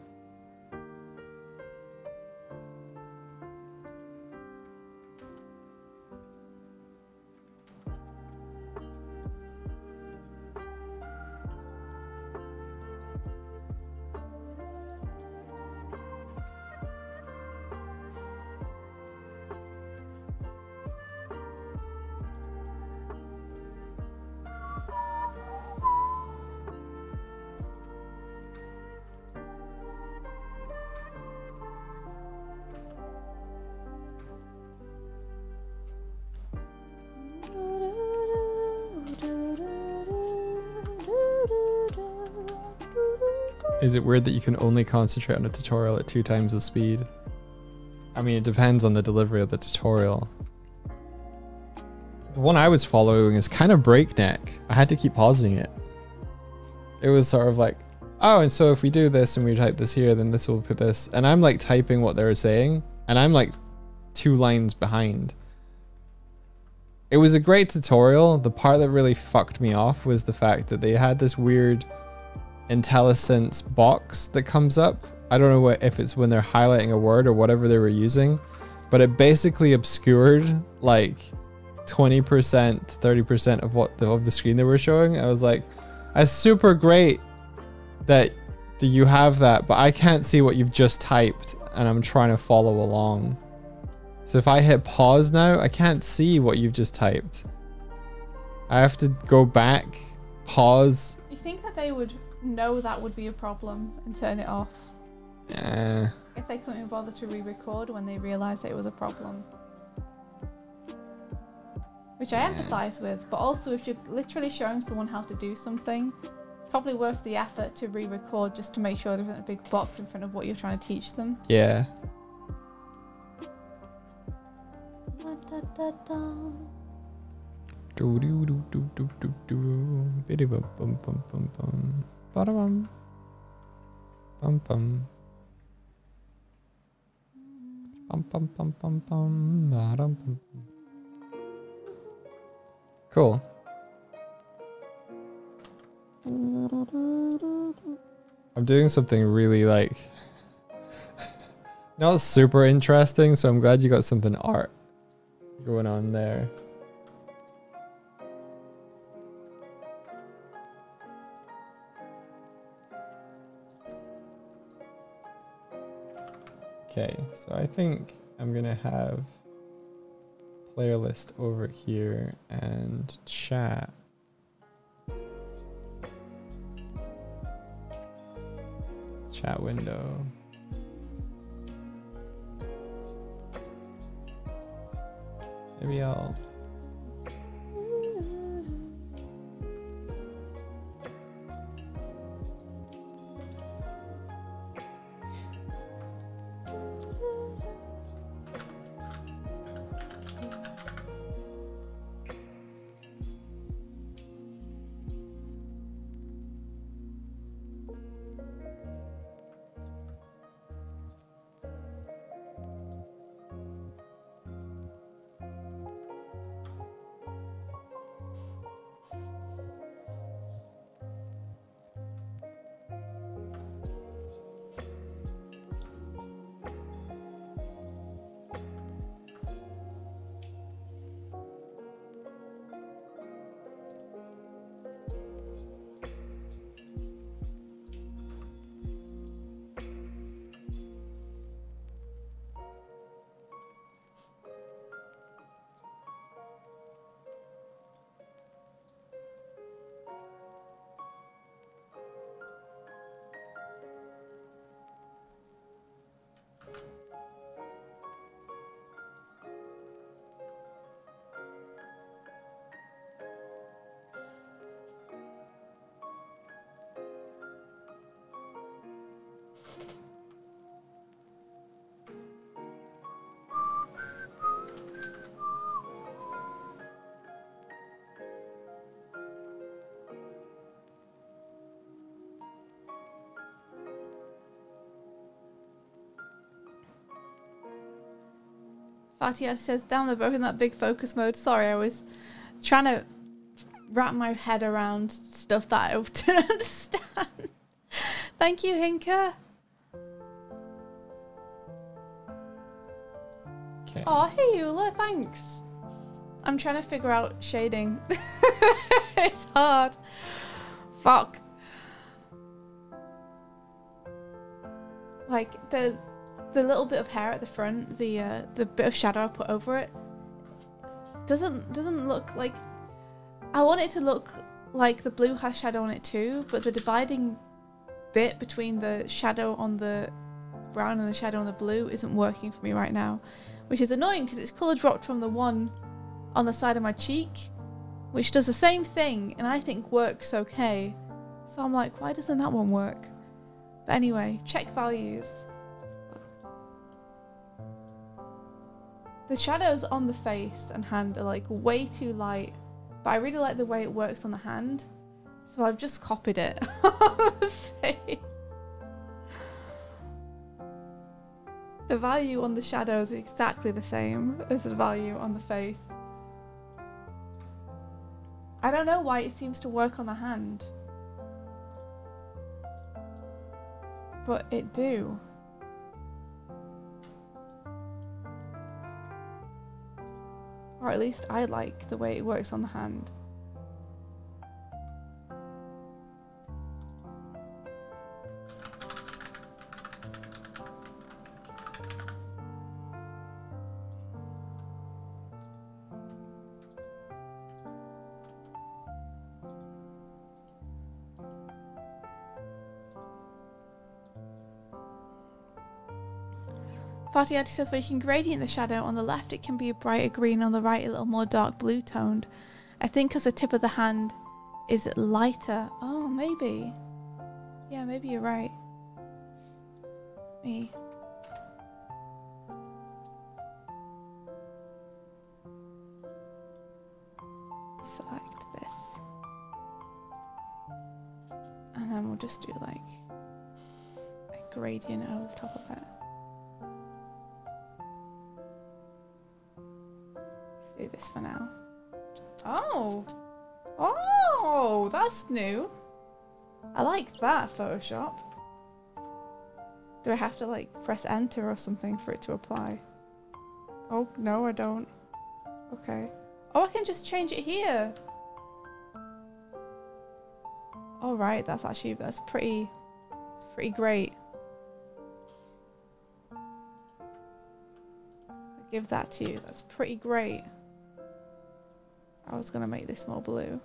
Is it weird that you can only concentrate on a tutorial at two times the speed? I mean, it depends on the delivery of the tutorial. The one I was following is kind of breakneck. I had to keep pausing it. It was sort of like, oh, and so if we do this and we type this here, then this will put this. And I'm like typing what they were saying, and I'm like two lines behind. It was a great tutorial. The part that really fucked me off was the fact that they had this weird IntelliSense box that comes up. I don't know what if it's when they're highlighting a word or whatever they were using, but it basically obscured like 20%, 30% of what the, of the screen they were showing. I was like, that's super great that, that you have that, but I can't see what you've just typed and I'm trying to follow along. So if I hit pause now, I can't see what you've just typed. I have to go back, pause. You think that they would know that would be a problem and turn it off? Yeah. I guess they couldn't bother to re-record when they realised it was a problem. Which I Yeah. empathise with, but also if you're literally showing someone how to do something, it's probably worth the effort to re-record just to make sure there isn't a big box in front of what you're trying to teach them. Yeah. Do do do do do do do. Biddy bum bum bum bum bum. Bada bum. Bum bum. Bum bum bum bum bum. Bada bum bum. Cool. I'm doing something really like not super interesting, so I'm glad you got something art going on there. Okay, so I think I'm gonna have player list over here and chat. Chat window. Maybe I'll. Fatih says, damn, they're both in that big focus mode. Sorry, I was trying to wrap my head around stuff that I didn't understand. Thank you, Hinka. Okay. Oh, hey, Eula, thanks. I'm trying to figure out shading. it's hard. Fuck. Like the the little bit of hair at the front, the uh, the bit of shadow I put over it, doesn't doesn't look like. I want it to look like the blue has shadow on it too, but the dividing bit between the shadow on the brown and the shadow on the blue isn't working for me right now, which is annoying because it's color dropped from the one on the side of my cheek, which does the same thing and I think works okay. So I'm like, why doesn't that one work? But anyway, check values. The shadows on the face and hand are like way too light, but I really like the way it works on the hand. So I've just copied it. The value on the shadows is exactly the same as the value on the face. I don't know why it seems to work on the hand. But it do. Or at least I like the way it works on the hand. Fatiati says where you can gradient the shadow on the left, it can be a brighter green, on the right, a little more dark blue toned. I think because the tip of the hand is lighter. Oh, maybe. Yeah, maybe you're right. Photoshop. Do I have to like press enter or something for it to apply? Oh, no, I don't. Okay. Oh, I can just change it here. All right, that's actually that's pretty. It's pretty great. I'll give that to you. That's pretty great. I was gonna make this more blue.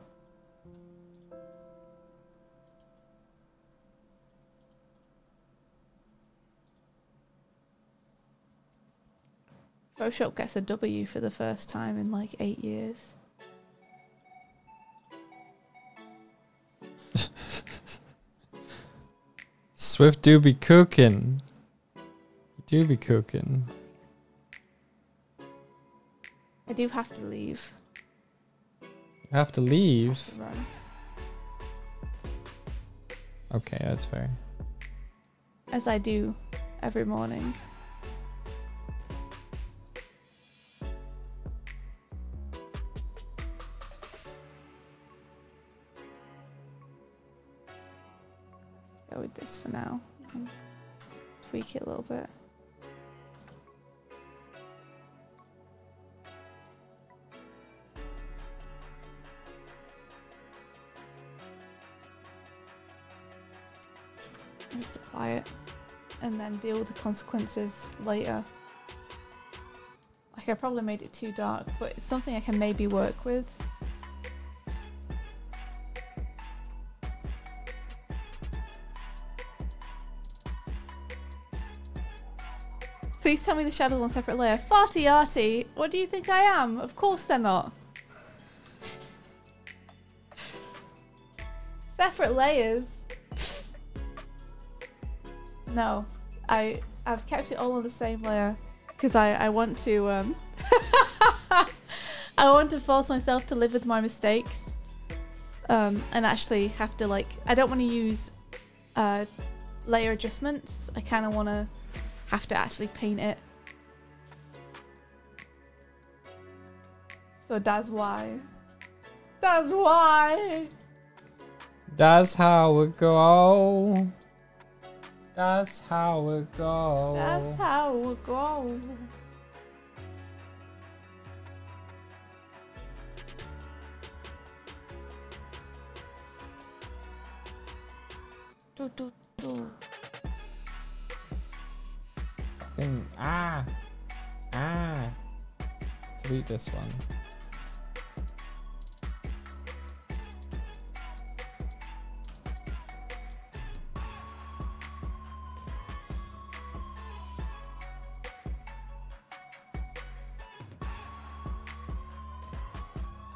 Photoshop gets a W for the first time in like eight years. Swift do be cooking. Do be cooking. I do have to leave. You have to leave. Have to. Okay, that's fair. As I do every morning. For now. Tweak it a little bit. Just apply it and then deal with the consequences later. Like I probably made it too dark, but it's something I can maybe work with. Please tell me the shadows on separate layer. Farty arty, what do you think I am? Of course they're not. separate layers. No, I I've kept it all on the same layer because I I want to um I want to force myself to live with my mistakes um and actually have to like I don't want to use uh layer adjustments. I kind of want to have to actually paint it. So that's why. That's why. That's how it go. That's how it go. That's how it goes. Do, do, do. Thing. Ah. Ah. Delete this one.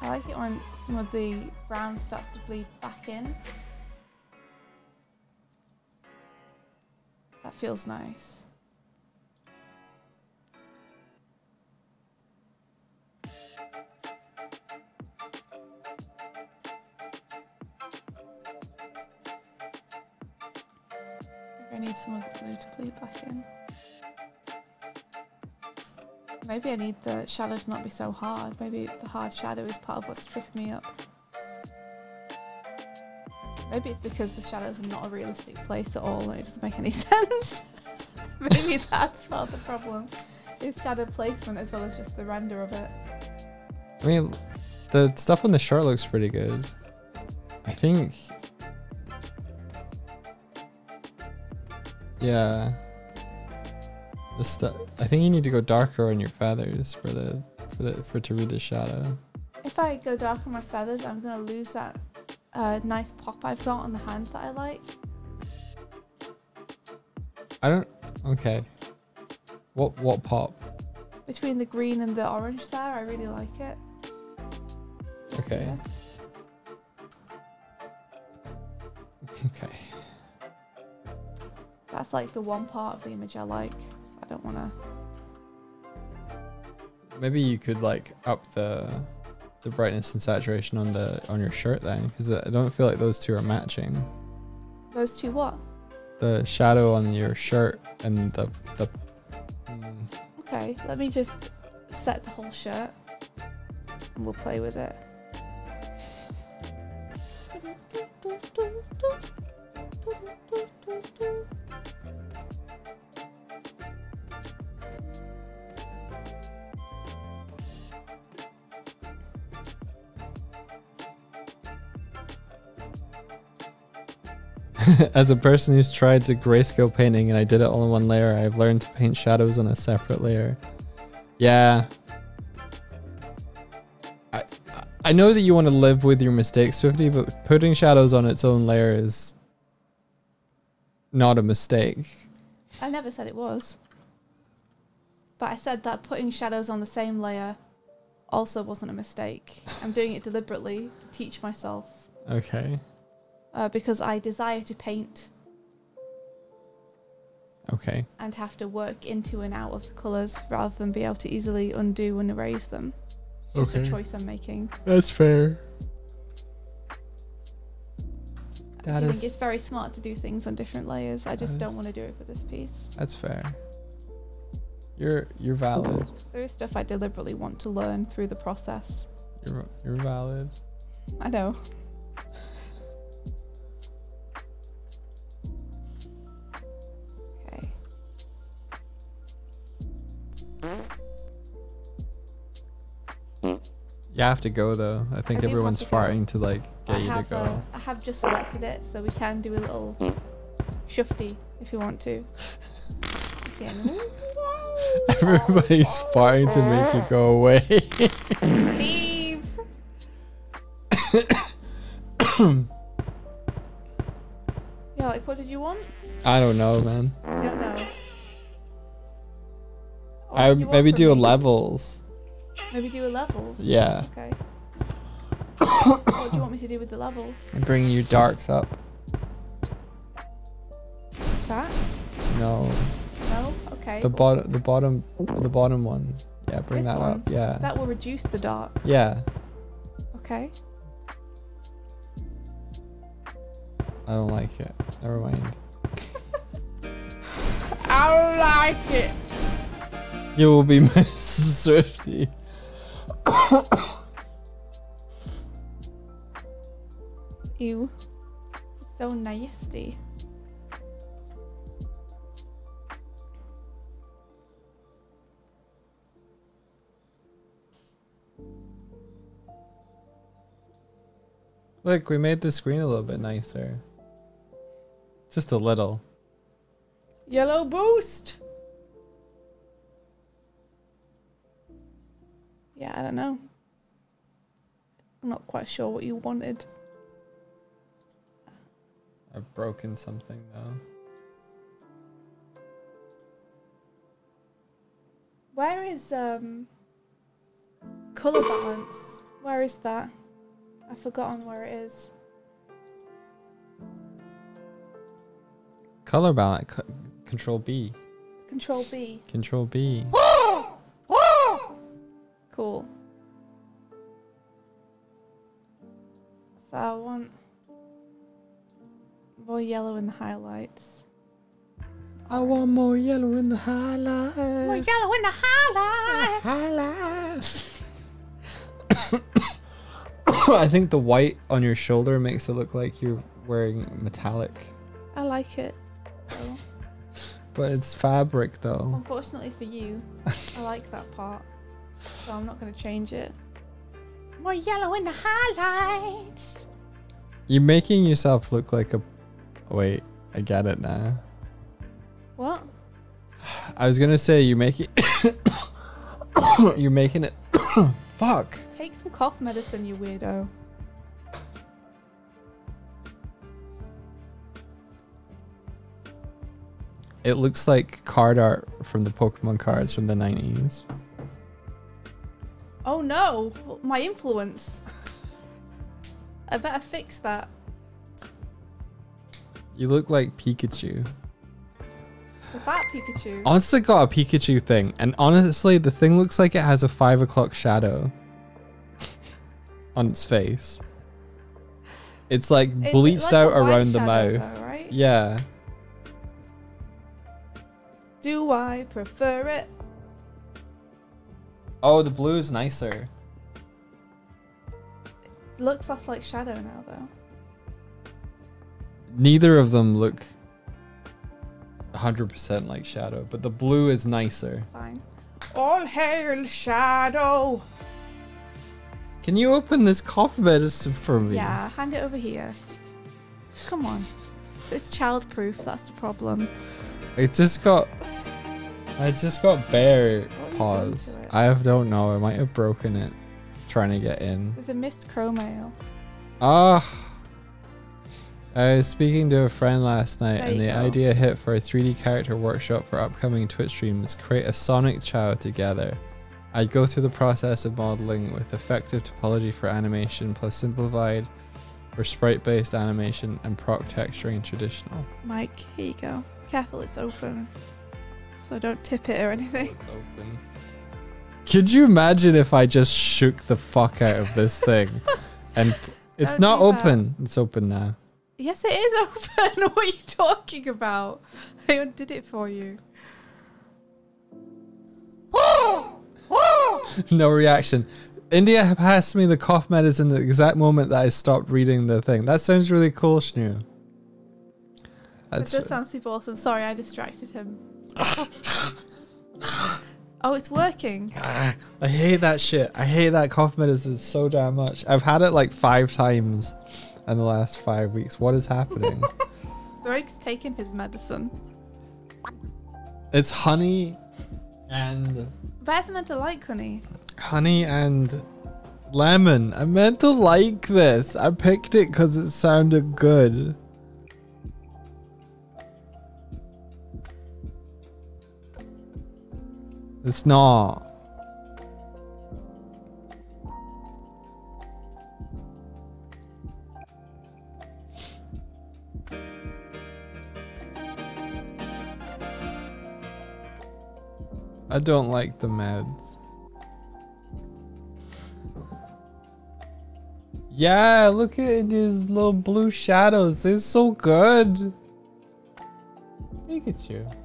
I like it when some of the brown starts to bleed back in. That feels nice. Maybe I need the shadow to not be so hard. Maybe the hard shadow is part of what's tripping me up. Maybe it's because the shadows are not a realistic place at all and it doesn't make any sense. Maybe that's part of the problem. It's shadow placement as well as just the render of it. I mean, the stuff on the shirt looks pretty good. I think. Yeah. The stuff. I think you need to go darker on your feathers for the for the for to read the shadow. If I go dark on my feathers, I'm gonna lose that uh, nice pop I've got on the hands that I like. I don't. Okay. What what pop? Between the green and the orange there, I really like it. Okay. Yeah. Okay. That's like the one part of the image I like, don't want to. Maybe you could like up the the brightness and saturation on the on your shirt then, because I don't feel like those two are matching. Those two what? The shadow on your shirt and the the. Mm, Okay, let me just set the whole shirt and we'll play with it. As a person who's tried to grayscale painting and I did it all in one layer, I've learned to paint shadows on a separate layer. Yeah. I I know that you want to live with your mistakes, Swifty, but putting shadows on its own layer is not a mistake. I never said it was. But I said that putting shadows on the same layer also wasn't a mistake. I'm doing it deliberately to teach myself Okay. Uh, because I desire to paint Okay. and have to work into and out of the colours rather than be able to easily undo and erase them. It's just a choice I'm making. That's fair. I That think it's very smart to do things on different layers. I just That don't is- want to do it for this piece. That's fair. You're you're valid. There is stuff I deliberately want to learn through the process. You're you're valid. I know. You have to go though. I think I everyone's to go. farting to like I get you to go. uh, I have just selected it, so we can do a little shufty if you want to. Can. Everybody's farting to make you go away. Leave. yeah, like what did you want? I don't know, man. I don't know. What I did you want maybe do me? levels. Maybe do a levels. Yeah. Okay. what do you want me to do with the level? And bring you darks up. That? No. No? Okay. The bottom the bottom the bottom one. Yeah, bring This that one? up. Yeah. that will reduce the darks. Yeah. Okay. I don't like it. Never mind. I don't like it. You will be Mrs. Swifty. Ew. It's so nasty. Look, we made the screen a little bit nicer. Just a little. Yellow boost. Yeah, I don't know. I'm not quite sure what you wanted. I've broken something though. Where is um color balance? Where is that? I've forgotten where it is. Color balance. C- control B. Control B. Control B. Cool. So I want more yellow in the highlights. I want more yellow in the highlights. More yellow in the highlights. Highlights. I think the white on your shoulder makes it look like you're wearing metallic, I like it. but it's fabric though. Unfortunately for you, I like that part. So I'm not going to change it. More yellow in the highlights. You're making yourself look like a. Wait, I get it now. What? I was gonna say you make it. you're making it. Fuck. Take some cough medicine, you weirdo. It looks like card art from the Pokemon cards from the 90s. Oh no, my influence. I better fix that. You look like Pikachu. The fat Pikachu. Honestly, got a Pikachu thing, and honestly, the thing looks like it has a five o'clock shadow on its face. It's like It's bleached like out around the shadow mouth. though, right? Yeah. Do I prefer it? Oh, the blue is nicer. Looks less like shadow now though. Neither of them look 100% like shadow, but the blue is nicer. Fine. All hail shadow. Can you open this coffee medicine for me? Yeah, hand it over here. Come on. It's childproof, that's the problem. It just got. I just got bare What have you done paws. to it? I don't know. I might have broken it trying to get in. There's a missed chromail. Ah. I was speaking to a friend last night, There and the go. idea hit for a 3D character workshop for upcoming Twitch streams create a Sonic Chow together. I'd go through the process of modeling with effective topology for animation, plus simplified for sprite based animation and proc texturing traditional. Mike, here you go. Careful, it's open. So don't tip it or anything. It's open. Could you imagine if I just shook the fuck out of this thing? and it's not open. It's open now. Yes, it is open. what are you talking about? I undid it for you. no reaction. India passed me the cough medicine the exact moment that I stopped reading the thing. That sounds really cool, Shnu. That does sound super awesome. Sorry, I distracted him. Oh, it's working. I hate that shit. I hate that cough medicine so damn much. I've had it like five times in the last five weeks. What is happening? Drake's taking his medicine. it's honey and Bear's meant to like honey. honey and lemon. I meant to like this. I picked it because it sounded good. It's not. I don't like the meds. Yeah, look at his little blue shadows. They're so good. Pikachu.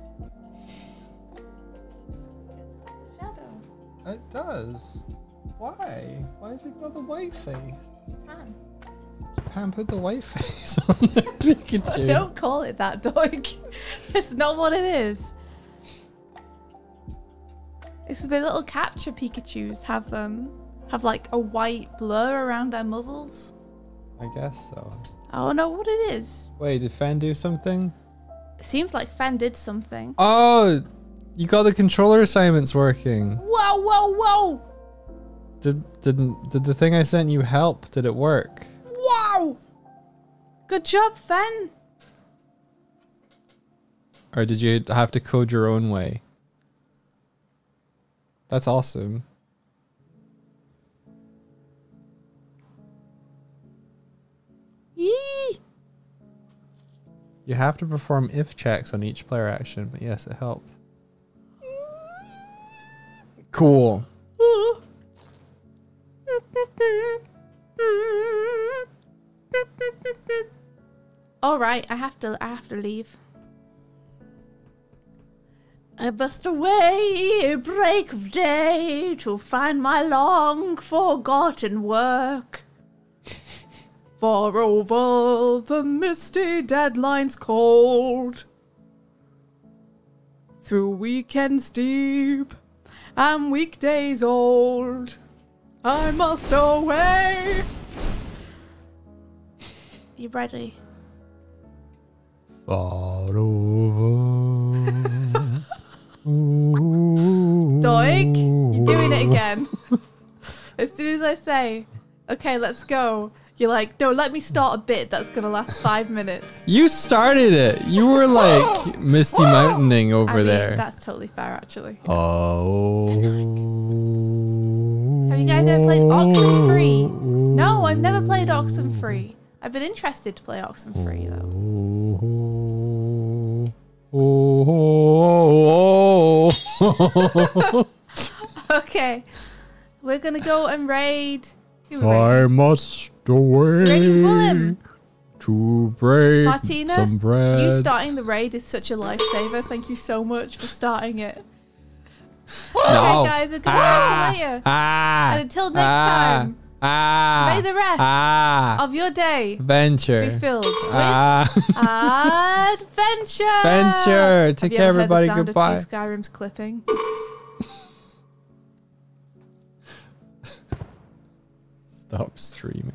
It does. Why? Why has it got the white face? Man. Japan put the white face on the Pikachu. Don't call it that, dog. it's not what it is. It's the little capture Pikachu's have um have like a white blur around their muzzles. I guess so. I don't know what it is. Wait, did Fen do something? It seems like Fen did something. Oh, you got the controller assignments working. Whoa, whoa, whoa! Did didn't did the thing I sent you help? Did it work? Wow! Good job, Fen. Or did you have to code your own way? That's awesome. Yee! You have to perform if checks on each player action, but yes, it helped. Cool. All right, I have to. I have to leave. I bust away break of day to find my long forgotten work. For over the misty deadlines cold, through weekends deep and weekdays old, I must away. You ready? Far over. Doig, you're doing it again. as soon as I say, okay, let's go, you're like, no, let me start a bit that's gonna last five minutes. You started it. You were like Misty Mountaining over I mean, there. That's totally fair, actually. Oh. Have you guys ever played Oxenfree? No, I've never played Oxenfree. I've been interested to play Oxenfree though. Okay, we're gonna go and raid. Raid? I must away Ready, Willem? to break Martina, some bread. You starting the raid is such a lifesaver. Thank you so much for starting it. Okay, guys, we're gonna Ah, see you later. ah, And until next ah, time, ah, may the rest ah, of your day venture. be filled with Ah, adventure. venture. Have Take you care, ever heard the everybody. sound of Goodbye. two Skyrim's clipping. Stop streaming.